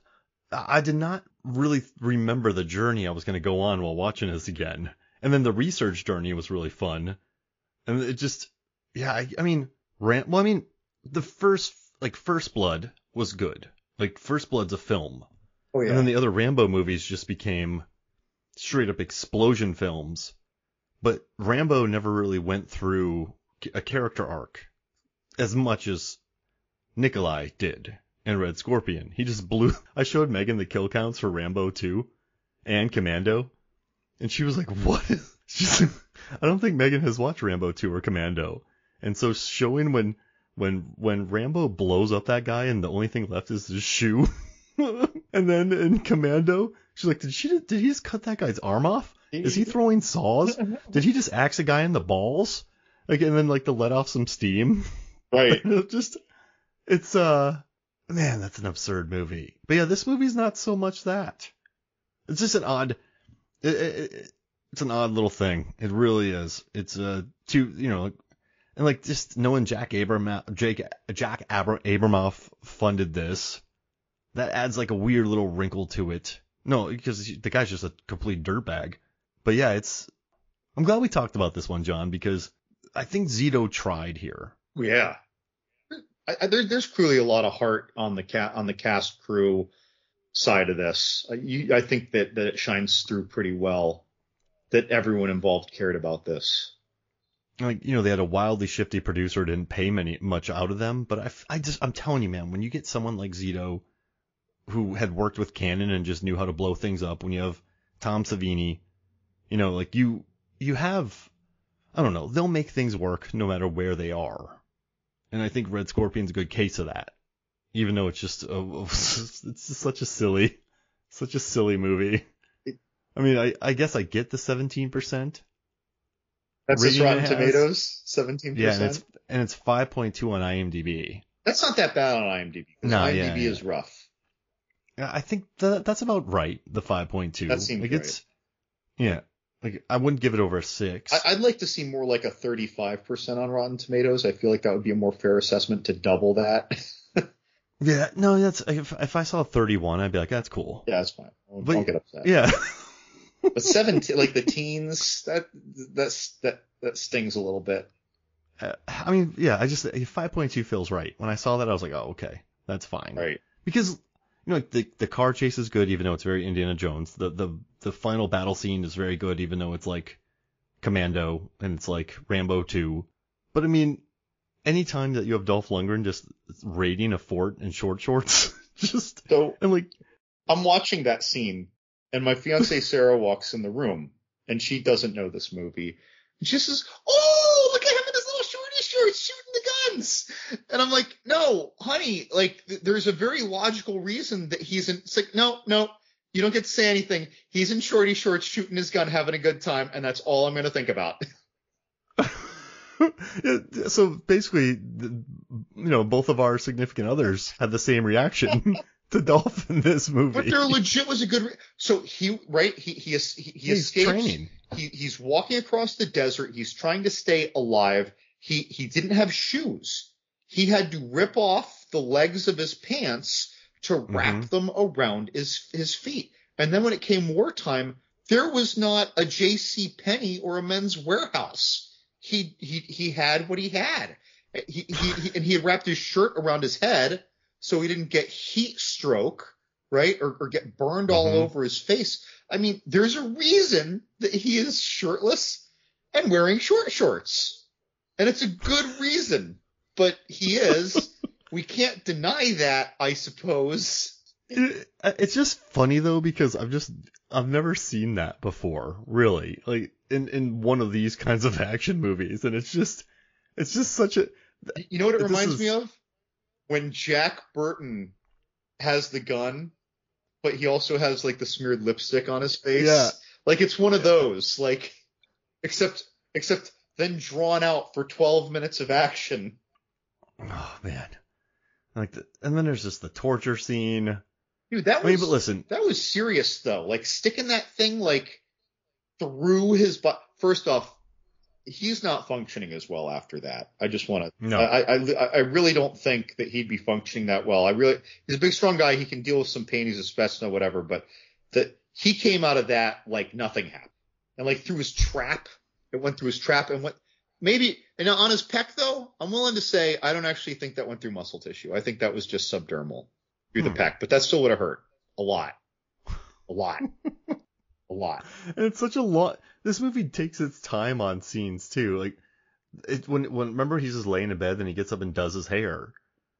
I did not really remember the journey I was going to go on while watching this again. And then the research journey was really fun. And it just yeah, I, I mean, ran, well I mean, the first like First Blood was good. Like First Blood's a film. Oh yeah. And then the other Rambo movies just became straight up explosion films but Rambo never really went through a character arc as much as Nikolai did in Red Scorpion. He just blew. I showed Megan the kill counts for Rambo 2 and Commando, and she was like, "What?" She's I don't think Megan has watched Rambo 2 or Commando, and so showing when when when Rambo blows up that guy and the only thing left is his shoe, and then in Commando, she's like, "Did she? Did he just cut that guy's arm off?" Is he throwing saws? Did he just axe a guy in the balls? Like, and then like to let off some steam? Right. just, it's uh, man, that's an absurd movie. But yeah, this movie's not so much that. It's just an odd, it, it, it's an odd little thing. It really is. It's uh, too, you know, and like just knowing Jack Abramoff, Jake, Jack Abramoff funded this, that adds like a weird little wrinkle to it. No, because the guy's just a complete dirtbag. But yeah, it's. I'm glad we talked about this one, John, because I think Zito tried here. Yeah, I, I, there, there's clearly a lot of heart on the cat on the cast crew side of this. I, you, I think that that it shines through pretty well. That everyone involved cared about this. Like you know, they had a wildly shifty producer, didn't pay many much out of them. But I, I just, I'm telling you, man, when you get someone like Zito, who had worked with Cannon and just knew how to blow things up, when you have Tom Savini, you know, like you you have I don't know, they'll make things work no matter where they are. And I think Red Scorpion's a good case of that. Even though it's just oh, oh, a, it's just such a silly such a silly movie. I mean, I, I guess I get the 17%. That's just Rotten Tomatoes, 17%. Yeah, and it's, and it's 5.2 on IMDb. That's not that bad on IMDb. No, IMDb yeah, yeah. is rough. Yeah, I think that that's about right. The 5.2. That seems like right. it's yeah. Like I wouldn't give it over a six. I, would like to see more like a 35% on Rotten Tomatoes. I feel like that would be a more fair assessment to double that. yeah, no, that's if if I saw 31, I'd be like, that's cool. Yeah, that's fine. I but, get upset. Yeah. But seventeen, like the teens, that that's that that stings a little bit. Uh, I mean, yeah, I just 5.2 feels right. When I saw that, I was like, oh, okay, that's fine. Right. Because you know, like the the car chase is good, even though it's very Indiana Jones. The the the final battle scene is very good, even though it's like Commando and it's like Rambo 2. But I mean, anytime that you have Dolph Lundgren just raiding a fort in short shorts, just So and like I'm watching that scene, and my fiance Sarah walks in the room, and she doesn't know this movie. And she says, "Oh, look at him in his little shorty shorts guns." And I'm like, "No, honey, like th- there's a very logical reason that he's in." It's like, no, no, you don't get to say anything. He's in shorty shorts shooting his gun, having a good time, and that's all I'm gonna think about. So basically, you know, both of our significant others had the same reaction to Dolph in this movie. But there legit was a good. Re- so he right he he he, he escapes. training. He he's walking across the desert. He's trying to stay alive. He he didn't have shoes. He had to rip off the legs of his pants to wrap Mhm. them around his his feet. And then when it came wartime, there was not a J.C. Penney or a Men's Wearhouse. He he he had what he had. He, he, he and he had wrapped his shirt around his head so he didn't get heat stroke, right, or, or get burned all Mhm. over his face. I mean, there's a reason that he is shirtless and wearing short shorts, and it's a good reason. But he is. we can't deny that, I suppose. It- uh, it's just funny though because I've just I've never seen that before, really. Like in in one of these kinds of action movies, and it's just it's just such a You know what it reminds is- me of? When Jack Burton has the gun, but he also has like the smeared lipstick on his face. Yeah. Like it's one of those, like except except then drawn out for 12 minutes of action. oh man, like the, and then there's just the torture scene. Dude, that I mean, was but listen, that was serious though. Like sticking that thing like through his butt. First off, he's not functioning as well after that. I just want to. no, I, I I really don't think that he'd be functioning that well. I really he's a big strong guy. He can deal with some pain. He's a specimen, whatever. But that he came out of that like nothing happened, and like through his trap, it went through his trap and went maybe and on his pec though. I'm willing to say I don't actually think that went through muscle tissue. I think that was just subdermal through the Hmm. pec, but that still would have hurt a lot, a lot, a lot. And it's such a lot. This movie takes its time on scenes too. Like, it, when when remember he's just laying in bed and he gets up and does his hair.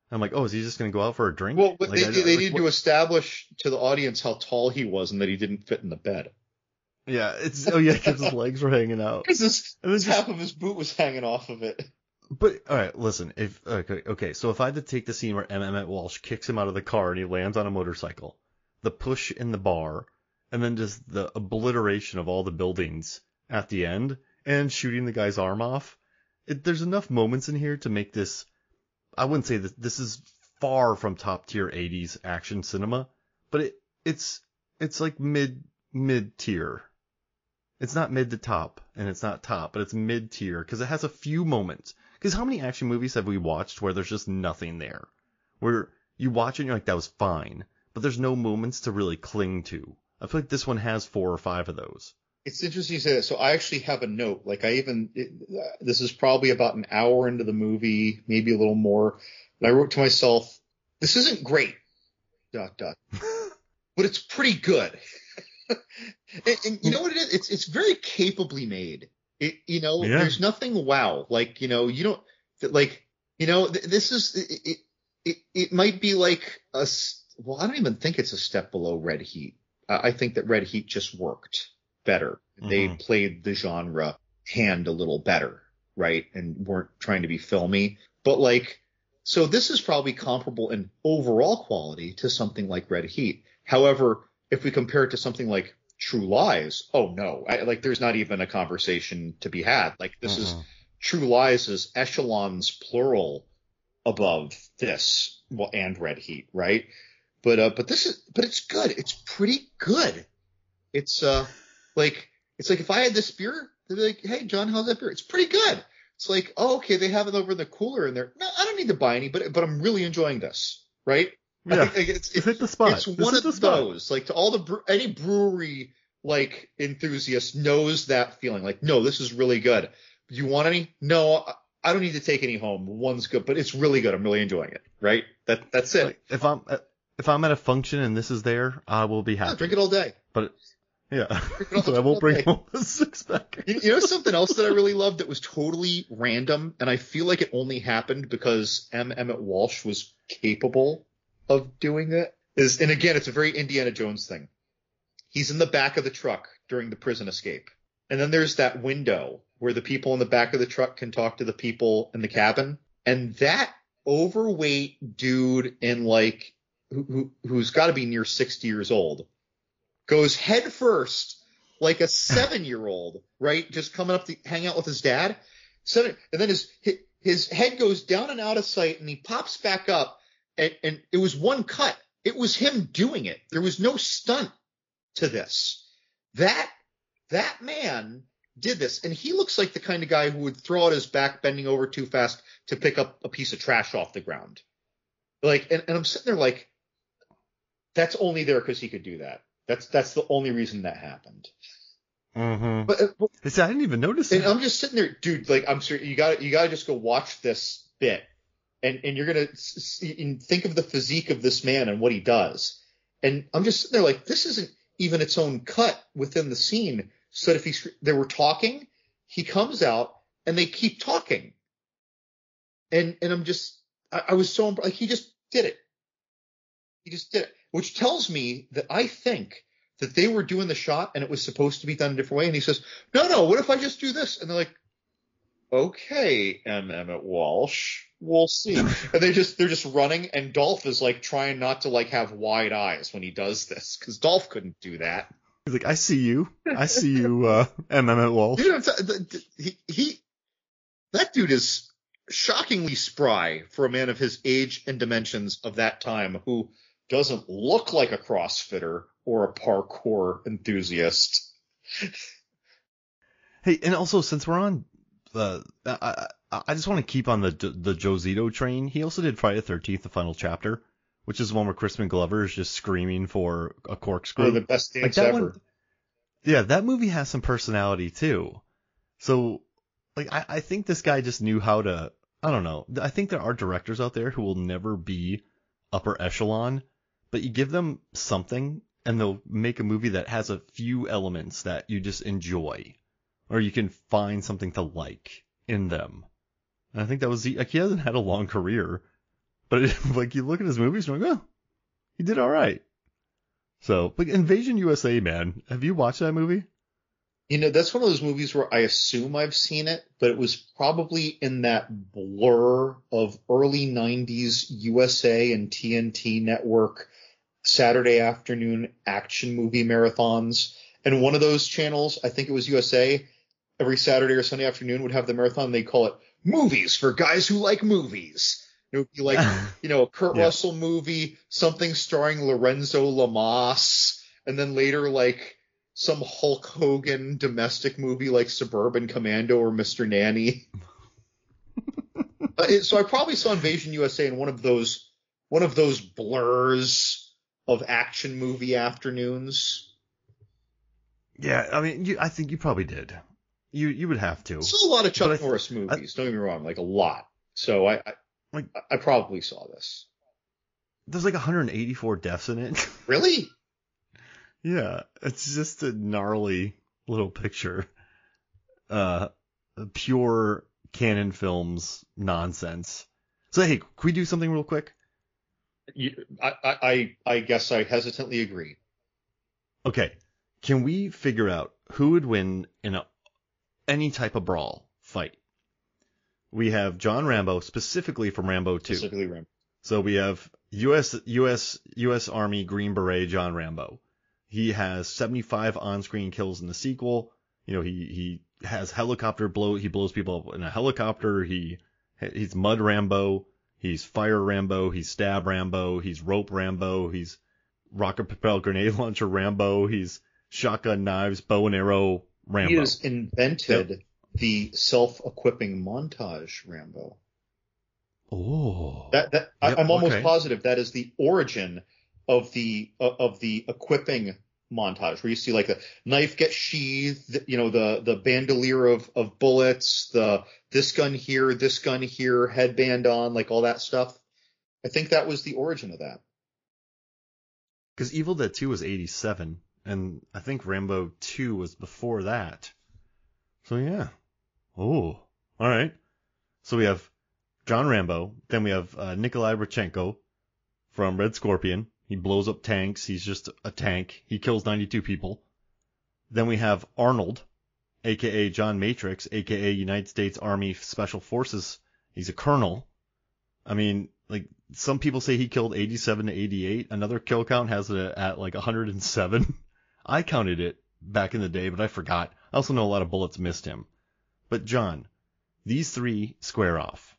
I'm like, oh, is he just gonna go out for a drink? Well, Like, they, I- they like, needed what- to establish to the audience how tall he was and that he didn't fit in the bed. Yeah, it's oh yeah, because his legs were hanging out. Because his, then just, half of his boot was hanging off of it. but all right, listen. If okay, okay, so if I had to take the scene where Emmet Walsh kicks him out of the car and he lands on a motorcycle, the push in the bar, and then just the obliteration of all the buildings at the end, and shooting the guy's arm off, it, there's enough moments in here to make this. I wouldn't say that this is far from top tier 80s action cinema, but it it's it's like mid mid tier. It's not mid to top, and it's not top, but it's mid tier because it has a few moments. Because how many action movies have we watched where there's just nothing there, where you watch it and you're like that was fine, but there's no moments to really cling to. I feel like this one has four or five of those. It's interesting you say that. So I actually have a note. Like I even, it, this is probably about an hour into the movie, maybe a little more. And I wrote to myself, this isn't great, dot, dot, but it's pretty good. and, and you know what it is? It's, it's very capably made. It, you know, Yeah. there's nothing wow. Like, you know, you don't, like, you know, th- this is, it, it, it, might be like a well, I don't even think it's a step below Red Heat. I I think that Red Heat just worked better. They Mhm. played the genre hand a little better, right? And weren't trying to be filmy. But like, so this is probably comparable in overall quality to something like Red Heat. However, if we compare it to something like True Lies, oh no, I, like there's not even a conversation to be had. Like this is Mhm. True Lies is echelons plural above this, well, and Red Heat, right? But uh, but this is, but it's good. It's pretty good. It's uh, like it's like if I had this beer, they'd be like, "Hey, John, how's that beer?" It's pretty good. It's like, oh, okay, they have it over in the cooler in there. No, I don't need to buy any, but but I'm really enjoying this, right? I Yeah, think, like, it's, hit the spot. it's This one of spot. those, like to all the bre- any brewery like enthusiast knows that feeling. Like, no, this is really good. You want any? No, I don't need to take any home. One's good, but it's really good. I'm really enjoying it. Right? That that's it. Like, if I'm if I'm at a function and this is there, I will be happy. Yeah, drink it all day. But yeah, so I won't bring home a six pack. You, you know something else that I really loved that was totally random, and I feel like it only happened because M. Emmet Walsh was capable of doing it. Is and again, it's a very Indiana Jones thing. He's in the back of the truck during the prison escape, and then there's that window where the people in the back of the truck can talk to the people in the cabin, and that overweight dude in like who, who who's got to be near 60 years old goes head first like a seven year old, right? Just coming up to hang out with his dad. Seven, and then his, his head goes down and out of sight and he pops back up and, and it was one cut. It was him doing it. There was no stunt to this. That, that man did this and he looks like the kind of guy who would throw out his back bending over too fast to pick up a piece of trash off the ground. Like, and, and I'm sitting there like, that's only there because he could do that. That's that's the only reason that happened. Mm-hmm. But, uh, but I didn't even notice. And that. I'm just sitting there, dude. Like I'm sure you got you got to just go watch this bit, and and you're gonna see, think of the physique of this man and what he does. And I'm just sitting there like this isn't even its own cut within the scene. So if he they were talking, he comes out and they keep talking. And and I'm just I, I was so like he just did it. He just did it which tells me that I think that they were doing the shot and it was supposed to be done a different way. And he says, no, no, what if I just do this? And they're like, okay, M. Emmet Walsh, we'll see. and they just, they're just running and Dolph is like trying not to like have wide eyes when he does this because Dolph couldn't do that. He's like, I see you. I see you, uh, M. Emmet Walsh. You know, he, he, that dude is shockingly spry for a man of his age and dimensions of that time who, doesn't look like a CrossFitter or a parkour enthusiast. hey, and also since we're on the, uh, I, I just want to keep on the the Joe Zito train. He also did Friday the Thirteenth, the final chapter, which is the one where Crispin Glover is just screaming for a corkscrew. Oh, the best dance like ever. One, yeah, that movie has some personality too. So, like, I, I think this guy just knew how to. I don't know. I think there are directors out there who will never be upper echelon, but you give them something and they'll make a movie that has a few elements that you just enjoy or you can find something to like in them. And I think that was the, like he hasn't had a long career, but it, like you look at his movies you're like, oh, he did all right. So, like Invasion USA, man, have you watched that movie? You know, that's one of those movies where I assume I've seen it, but it was probably in that blur of early 90s USA and TNT network Saturday afternoon action movie marathons. And one of those channels, I think it was USA, every Saturday or Sunday afternoon would have the marathon. They call it movies for guys who like movies. It would be like, you know, a Kurt yeah. Russell movie, something starring Lorenzo Lamas, and then later like some Hulk Hogan domestic movie like Suburban Commando or Mr. Nanny. uh, so I probably saw Invasion USA in one of those one of those blurs of action movie afternoons. Yeah, I mean, you, I think you probably did. You you would have to. Still a lot of Chuck Norris movies. I, don't get me wrong, like a lot. So I, I like I probably saw this. There's like 184 deaths in it. Really? yeah, it's just a gnarly little picture. Uh, pure Cannon Films nonsense. So hey, can we do something real quick? You, I, I, I guess I hesitantly agree. Okay. Can we figure out who would win in a, any type of brawl fight? We have John Rambo specifically from Rambo 2. Specifically Rambo. So we have U.S. U.S. U.S. Army Green Beret John Rambo. He has 75 on-screen kills in the sequel. You know, he he has helicopter blow. He blows people up in a helicopter. He he's Mud Rambo. He's Fire Rambo, he's Stab Rambo, he's Rope Rambo, he's Rocket Propelled Grenade Launcher Rambo, he's Shotgun Knives, Bow and Arrow Rambo. He has invented yep. the self-equipping montage Rambo. Oh. That, that yep, I, am almost okay. positive that is the origin of the uh, of the equipping montage where you see like the knife get sheathed, you know, the the bandolier of of bullets, the this gun here, this gun here, headband on, like all that stuff. I think that was the origin of that. Because Evil Dead 2 was 87, and I think Rambo 2 was before that. So yeah. Oh, all right. So we have John Rambo, then we have uh, Nikolai Rodchenko from Red Scorpion. He blows up tanks. He's just a tank. He kills 92 people. Then we have Arnold, aka John Matrix, aka United States Army Special Forces. He's a colonel. I mean, like some people say he killed 87 to 88. Another kill count has it at like 107. I counted it back in the day, but I forgot. I also know a lot of bullets missed him. But John, these three square off.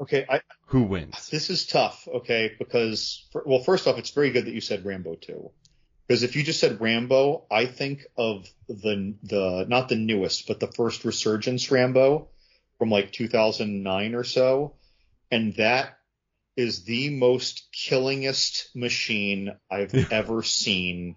Okay, I, Who wins? this is tough. Okay, because well, first off, it's very good that you said Rambo too, because if you just said Rambo, I think of the the not the newest, but the first resurgence Rambo from like 2009 or so, and that is the most killingest machine I've ever seen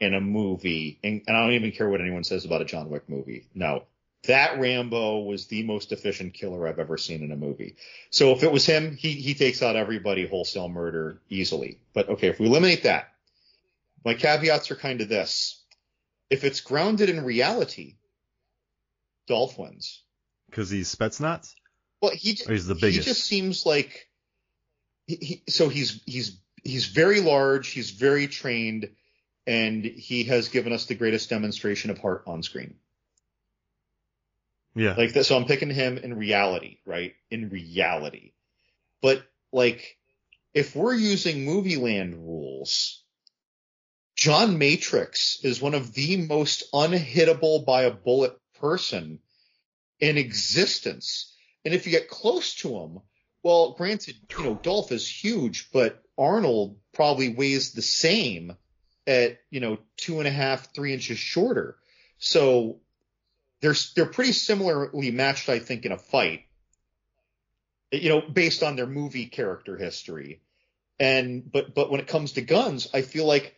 in a movie, and, and I don't even care what anyone says about a John Wick movie. No, that Rambo was the most efficient killer I've ever seen in a movie. So if it was him, he he takes out everybody wholesale murder easily. But okay, if we eliminate that, my caveats are kind of this: if it's grounded in reality, Dolph wins. Because he's Spetsnaz? Well, he Or he's the biggest. he just seems like he, he, so he's he's he's very large, he's very trained, and he has given us the greatest demonstration of heart on screen. Yeah. Like that, so I'm picking him in reality, right? In reality. But like, if we're using movie land rules, John Matrix is one of the most unhittable by a bullet person in existence. And if you get close to him, well, granted, you know, Dolph is huge, but Arnold probably weighs the same at, you know, two and a half, three inches shorter. So they're they're pretty similarly matched, I think, in a fight. You know, based on their movie character history. And but but when it comes to guns, I feel like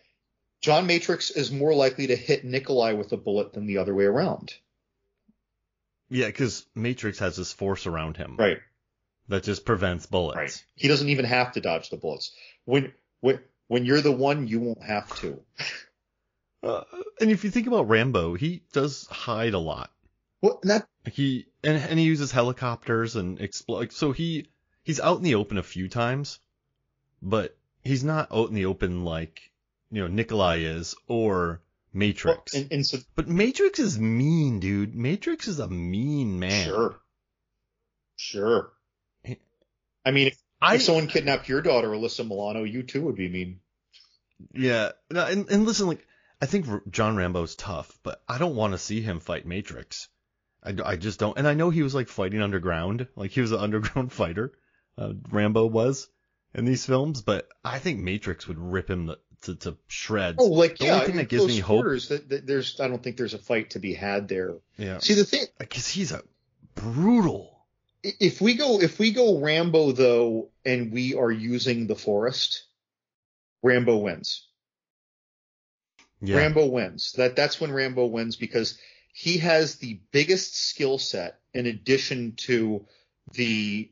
John Matrix is more likely to hit Nikolai with a bullet than the other way around. Yeah, because Matrix has this force around him Right. that just prevents bullets. Right. He doesn't even have to dodge the bullets. When when when you're the one, you won't have to. Uh, and if you think about Rambo, he does hide a lot. Well, that he and and he uses helicopters and explode. So he he's out in the open a few times, but he's not out in the open like you know Nikolai is or Matrix. and, and so but Matrix is mean, dude. Matrix is a mean man. sure, sure. I mean, if, I if someone kidnapped your daughter, Alyssa Milano, you too would be mean. Yeah. No, and and listen, like I think John Rambo's tough, but I don't want to see him fight Matrix. I, I just don't. And I know he was like fighting underground, like he was an underground fighter. Uh, Rambo was in these films, but I think Matrix would rip him the, to to shreds. Oh, like The yeah, only thing that gives me hope- That, that there's, I don't think there's a fight to be had there. Yeah, See, the thing, because he's a brutal. if we go, if we go Rambo though, and we are using the forest, Rambo wins. Yeah, Rambo wins. That that's when Rambo wins because he has the biggest skill set in addition to the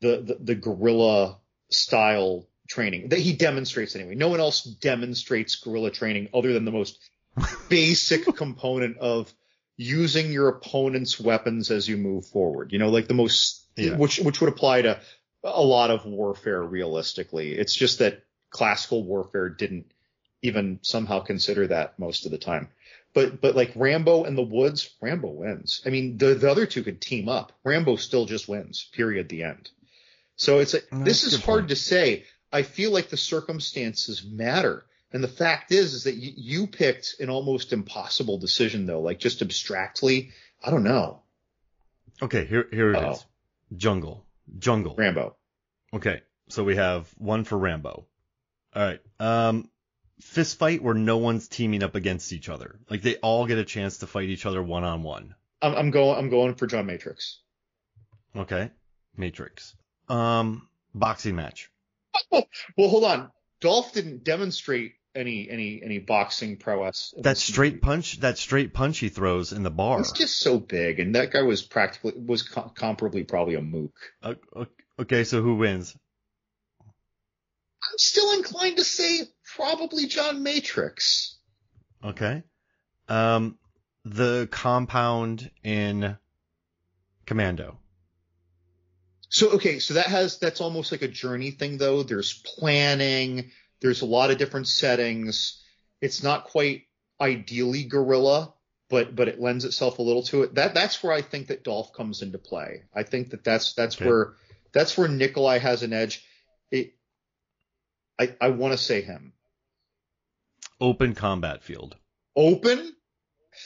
the the, the guerrilla style training that he demonstrates anyway. No one else demonstrates guerrilla training other than the most basic component of using your opponent's weapons as you move forward. You know, like the most Yeah. which which would apply to a lot of warfare realistically. It's just that classical warfare didn't even somehow consider that most of the time. But but like Rambo in the woods, Rambo wins. I mean, the the other two could team up. Rambo still just wins. Period. The end. So it's like No, this is hard point. to say. I feel like the circumstances matter. And the fact is, is that you, you picked an almost impossible decision though, like just abstractly. I don't know. Okay, here here it is. Uh-oh. Jungle, jungle. Rambo. Okay, so we have one for Rambo. All right. Um, fist fight where no one's teaming up against each other. Like they all get a chance to fight each other one on one. I'm, I'm going, I'm going for John Matrix. Okay. Matrix. Um, boxing match. Well, hold on. Dolph didn't demonstrate any any any boxing prowess. That straight movie. punch, that straight punch he throws in the bar. He's just so big, and that guy was practically was co- comparably probably a mook. Uh, Okay, so who wins? I'm still inclined to say probably John Matrix. Okay. Um, the compound in Commando. So okay, so that has that's almost like a journey thing though. There's planning, there's a lot of different settings. It's not quite ideally guerrilla, but but it lends itself a little to it. That that's where I think that Dolph comes into play. I think that that's that's Okay. where that's where Nikolai has an edge. It I I want to say him. Open combat field. Open?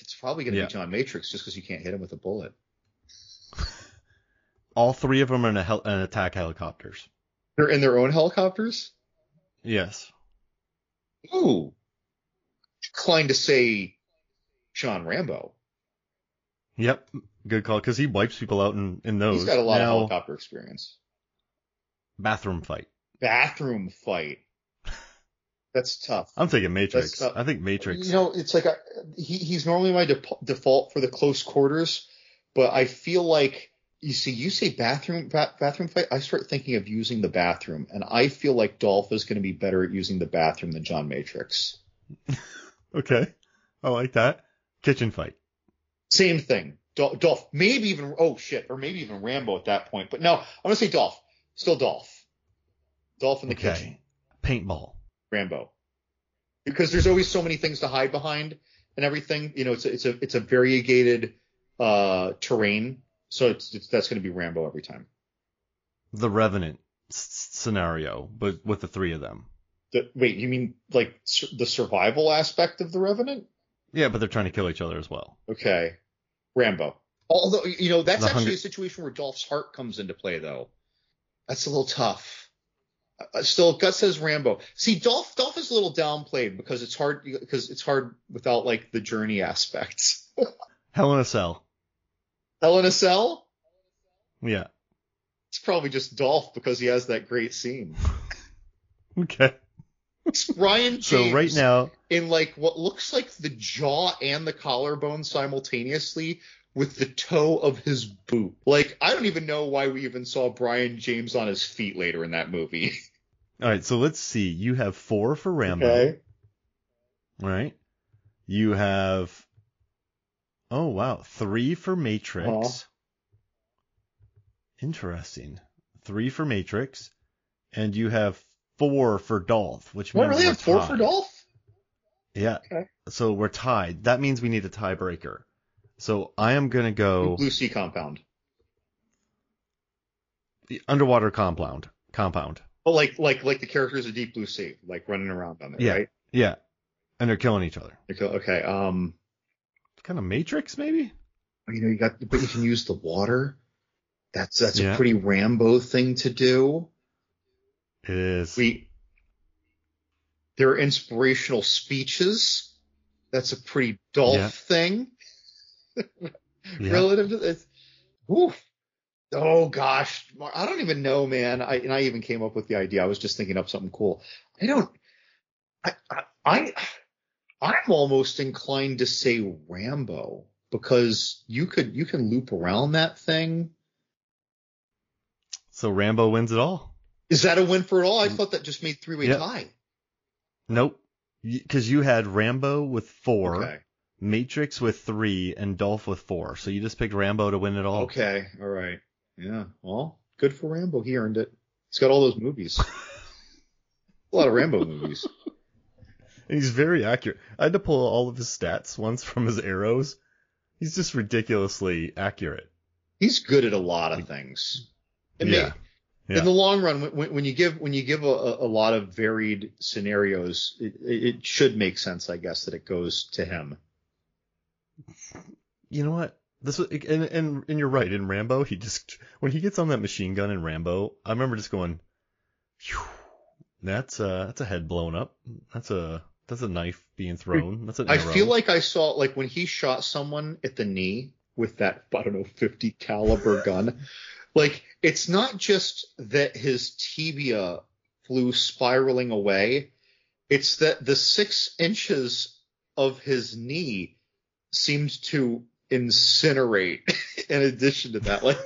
It's probably going to Yeah. be John Matrix just because you can't hit him with a bullet. All three of them are in, a hel- attack helicopters. They're in their own helicopters? Yes. Ooh. Inclined to say John Rambo. Yep. Good call. Because he wipes people out in, in those. He's got a lot now, of helicopter experience. Bathroom fight. Bathroom fight. That's tough. I'm taking Matrix. I think Matrix. You know, it's like a, he, he's normally my de- default for the close quarters, but I feel like you see, you say bathroom ba- bathroom fight. I start thinking of using the bathroom, and I feel like Dolph is going to be better at using the bathroom than John Matrix. Okay. I like that. Kitchen fight. Same thing. Dol- Dolph, maybe even oh shit, or maybe even Rambo at that point. But no, I'm gonna say Dolph. Still Dolph. Dolph in the Okay. kitchen. Paintball. Rambo. Because there's always so many things to hide behind and everything. You know, it's a, it's a it's a variegated uh terrain, so it's, it's that's going to be Rambo every time. The Revenant s- scenario, but with the three of them. The, wait, you mean like sur- the survival aspect of the Revenant? Yeah, but they're trying to kill each other as well. Okay, Rambo. Although you know that's The actually Hunger- a situation where Dolph's heart comes into play, though. That's a little tough. Uh, still, Gut says Rambo. See, Dolph Dolph is a little downplayed because it's hard because it's hard without like the journey aspects. Hell in a Cell. Hell in a Cell. Yeah. It's probably just Dolph because he has that great scene. Okay. It's Brion James So right now, in like what looks like the jaw and the collarbone simultaneously with the toe of his boot. Like I don't even know why we even saw Brion James on his feet later in that movie. all right. So let's see. You have four for Rambo. Right. You have. Oh wow, three for Matrix. Uh-huh. Interesting. Three for Matrix, and you have four for Dolph, which means really we're have four for. Dolph? Yeah. Okay. So we're tied. That means we need a tiebreaker. So I am gonna go Blue Sea Compound. the underwater compound. Compound. But like like like the characters of Deep Blue Sea, like running around on there, Yeah. right? Yeah. And they're killing each other. Okay, okay. Um, Kind of Matrix, maybe. you know, you got, but you can use the water. That's that's Yeah. a pretty Rambo thing to do. It is. we there are inspirational speeches. That's a pretty Dolph Yeah. thing relative to this. Oof. Oh gosh, I don't even know, man. I and I even came up with the idea. I was just thinking up something cool. I don't. I I, I I'm almost inclined to say Rambo because you could you can loop around that thing. So Rambo wins it all. Is that a win for all? I mm. thought that just made three way Yeah. tie. Nope. Because you had Rambo with four, Okay. Matrix with three, and Dolph with four. So you just picked Rambo to win it all. Okay, all right. Yeah, well, good for Rambo. He earned it. He's got all those movies. a lot of Rambo movies. And he's very accurate. I had to pull all of his stats once from his arrows. He's just ridiculously accurate. He's good at a lot of things. And Yeah. they- Yeah. In the long run, when, when you give when you give a, a lot of varied scenarios, it, it should make sense, I guess, that it goes to him. You know what? This was, and, and and you're right. In Rambo, he just when he gets on that machine gun in Rambo, I remember just going, "Phew, "That's uh that's a head blown up. That's a that's a knife being thrown. That's an I arrow." feel like I saw like when he shot someone at the knee with that I don't know 50 caliber gun. Like it's not just that his tibia flew spiraling away. It's that the six inches of his knee seems to incinerate in addition to that. Like,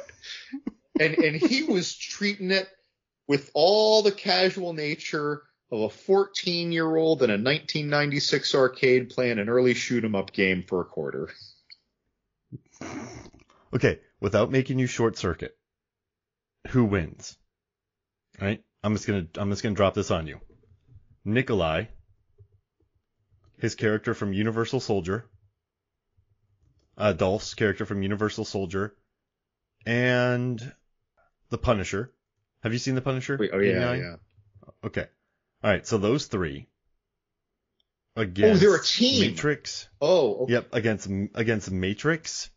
and, and he was treating it with all the casual nature of a 14 year old in a 1996 arcade playing an early shoot 'em up game for a quarter. Okay, without making you short circuit, who wins? Right? I'm just gonna I'm just gonna drop this on you. Nikolai, his character from Universal Soldier, uh, Dolph's character from Universal Soldier, and the Punisher. Have you seen the Punisher? Wait, oh yeah, 89? yeah. Okay. All right. So those three. Against they're a team. Matrix. Oh, okay. Yep. Against against Matrix,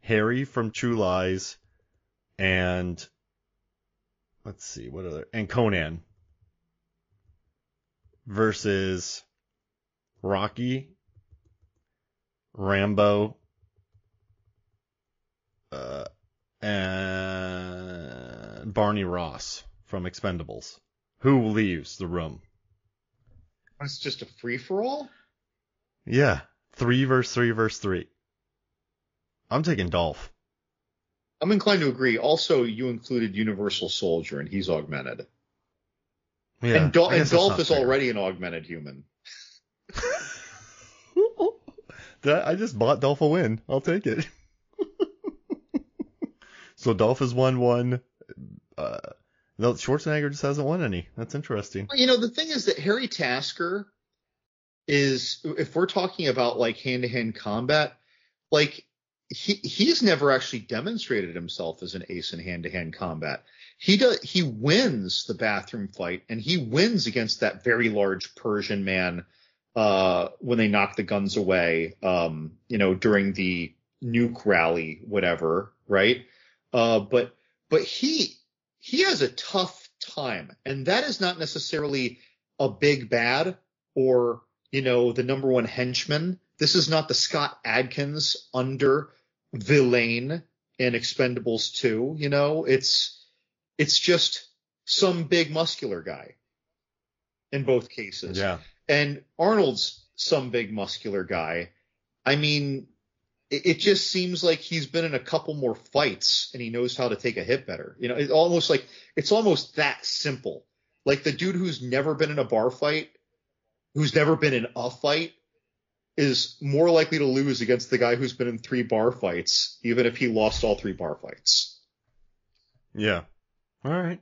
Harry from True Lies, and let's see what other and Conan versus Rocky, Rambo, uh, and Barney Ross from Expendables. Who leaves the room? It's just a free for all. Yeah, three verse three verse three. I'm taking Dolph. I'm inclined to agree. Also, you included Universal Soldier, and he's augmented. Yeah, and, Dol- and Dolph is fair. already an augmented human. That- I just bought Dolph a win. I'll take it. So Dolph has won one. Uh, no, Schwarzenegger just hasn't won any. That's interesting. You know, the thing is that Harry Tasker is, if we're talking about like hand to hand combat, like he he's never actually demonstrated himself as an ace in hand to hand combat. He does he wins the bathroom fight and he wins against that very large Persian man uh when they knock the guns away um you know during the nuke rally whatever right uh but but he he has a tough time and that is not necessarily a big bad or you know the number one henchman this is not the scott adkins under villain in expendables 2 you know it's it's just some big muscular guy in both cases Yeah. and Arnold's some big muscular guy. I mean, it, it just seems like he's been in a couple more fights and he knows how to take a hit better. You know, it's almost like it's almost that simple. Like the dude who's never been in a bar fight, who's never been in a fight, is more likely to lose against the guy who's been in three bar fights, even if he lost all three bar fights. Yeah. All right.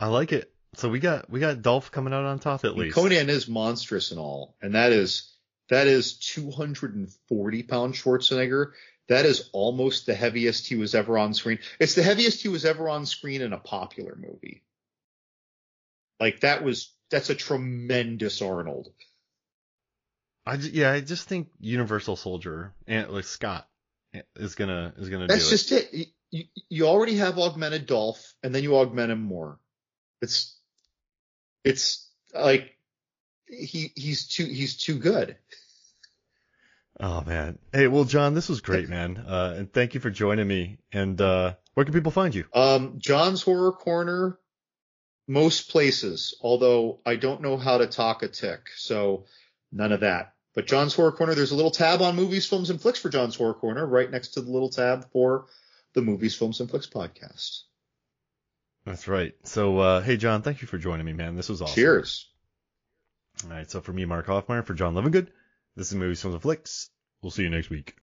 I like it. So we got we got Dolph coming out on top at least. Conan is monstrous and all, and that is that is 240 pound Schwarzenegger. That is almost the heaviest he was ever on screen. It's the heaviest he was ever on screen in a popular movie. Like that was that's a tremendous Arnold. I yeah, I just think Universal Soldier and like Scott eh, is gonna is gonna That's do just it. You, you, you already have augmented Dolph, and then you augment him more. It's it's like he he's too he's too good. Oh man. Hey, well, John, this was great, man. Uh, and thank you for joining me. And uh, where can people find you? Um, John's Horror Corner, most places, although I don't know how to talk a tick, so none of that. But John's Horror Corner, there's a little tab on movies, films, and Flix for John's Horror Corner, right next to the little tab for the Movies, Films, and Flix podcast. That's right. So, uh, hey, John, thank you for joining me, man. This was awesome. Cheers. All right. So for me, Mark Hoffmeyer, for John Levingood, this is Movies, Films, and Flix. We'll see you next week.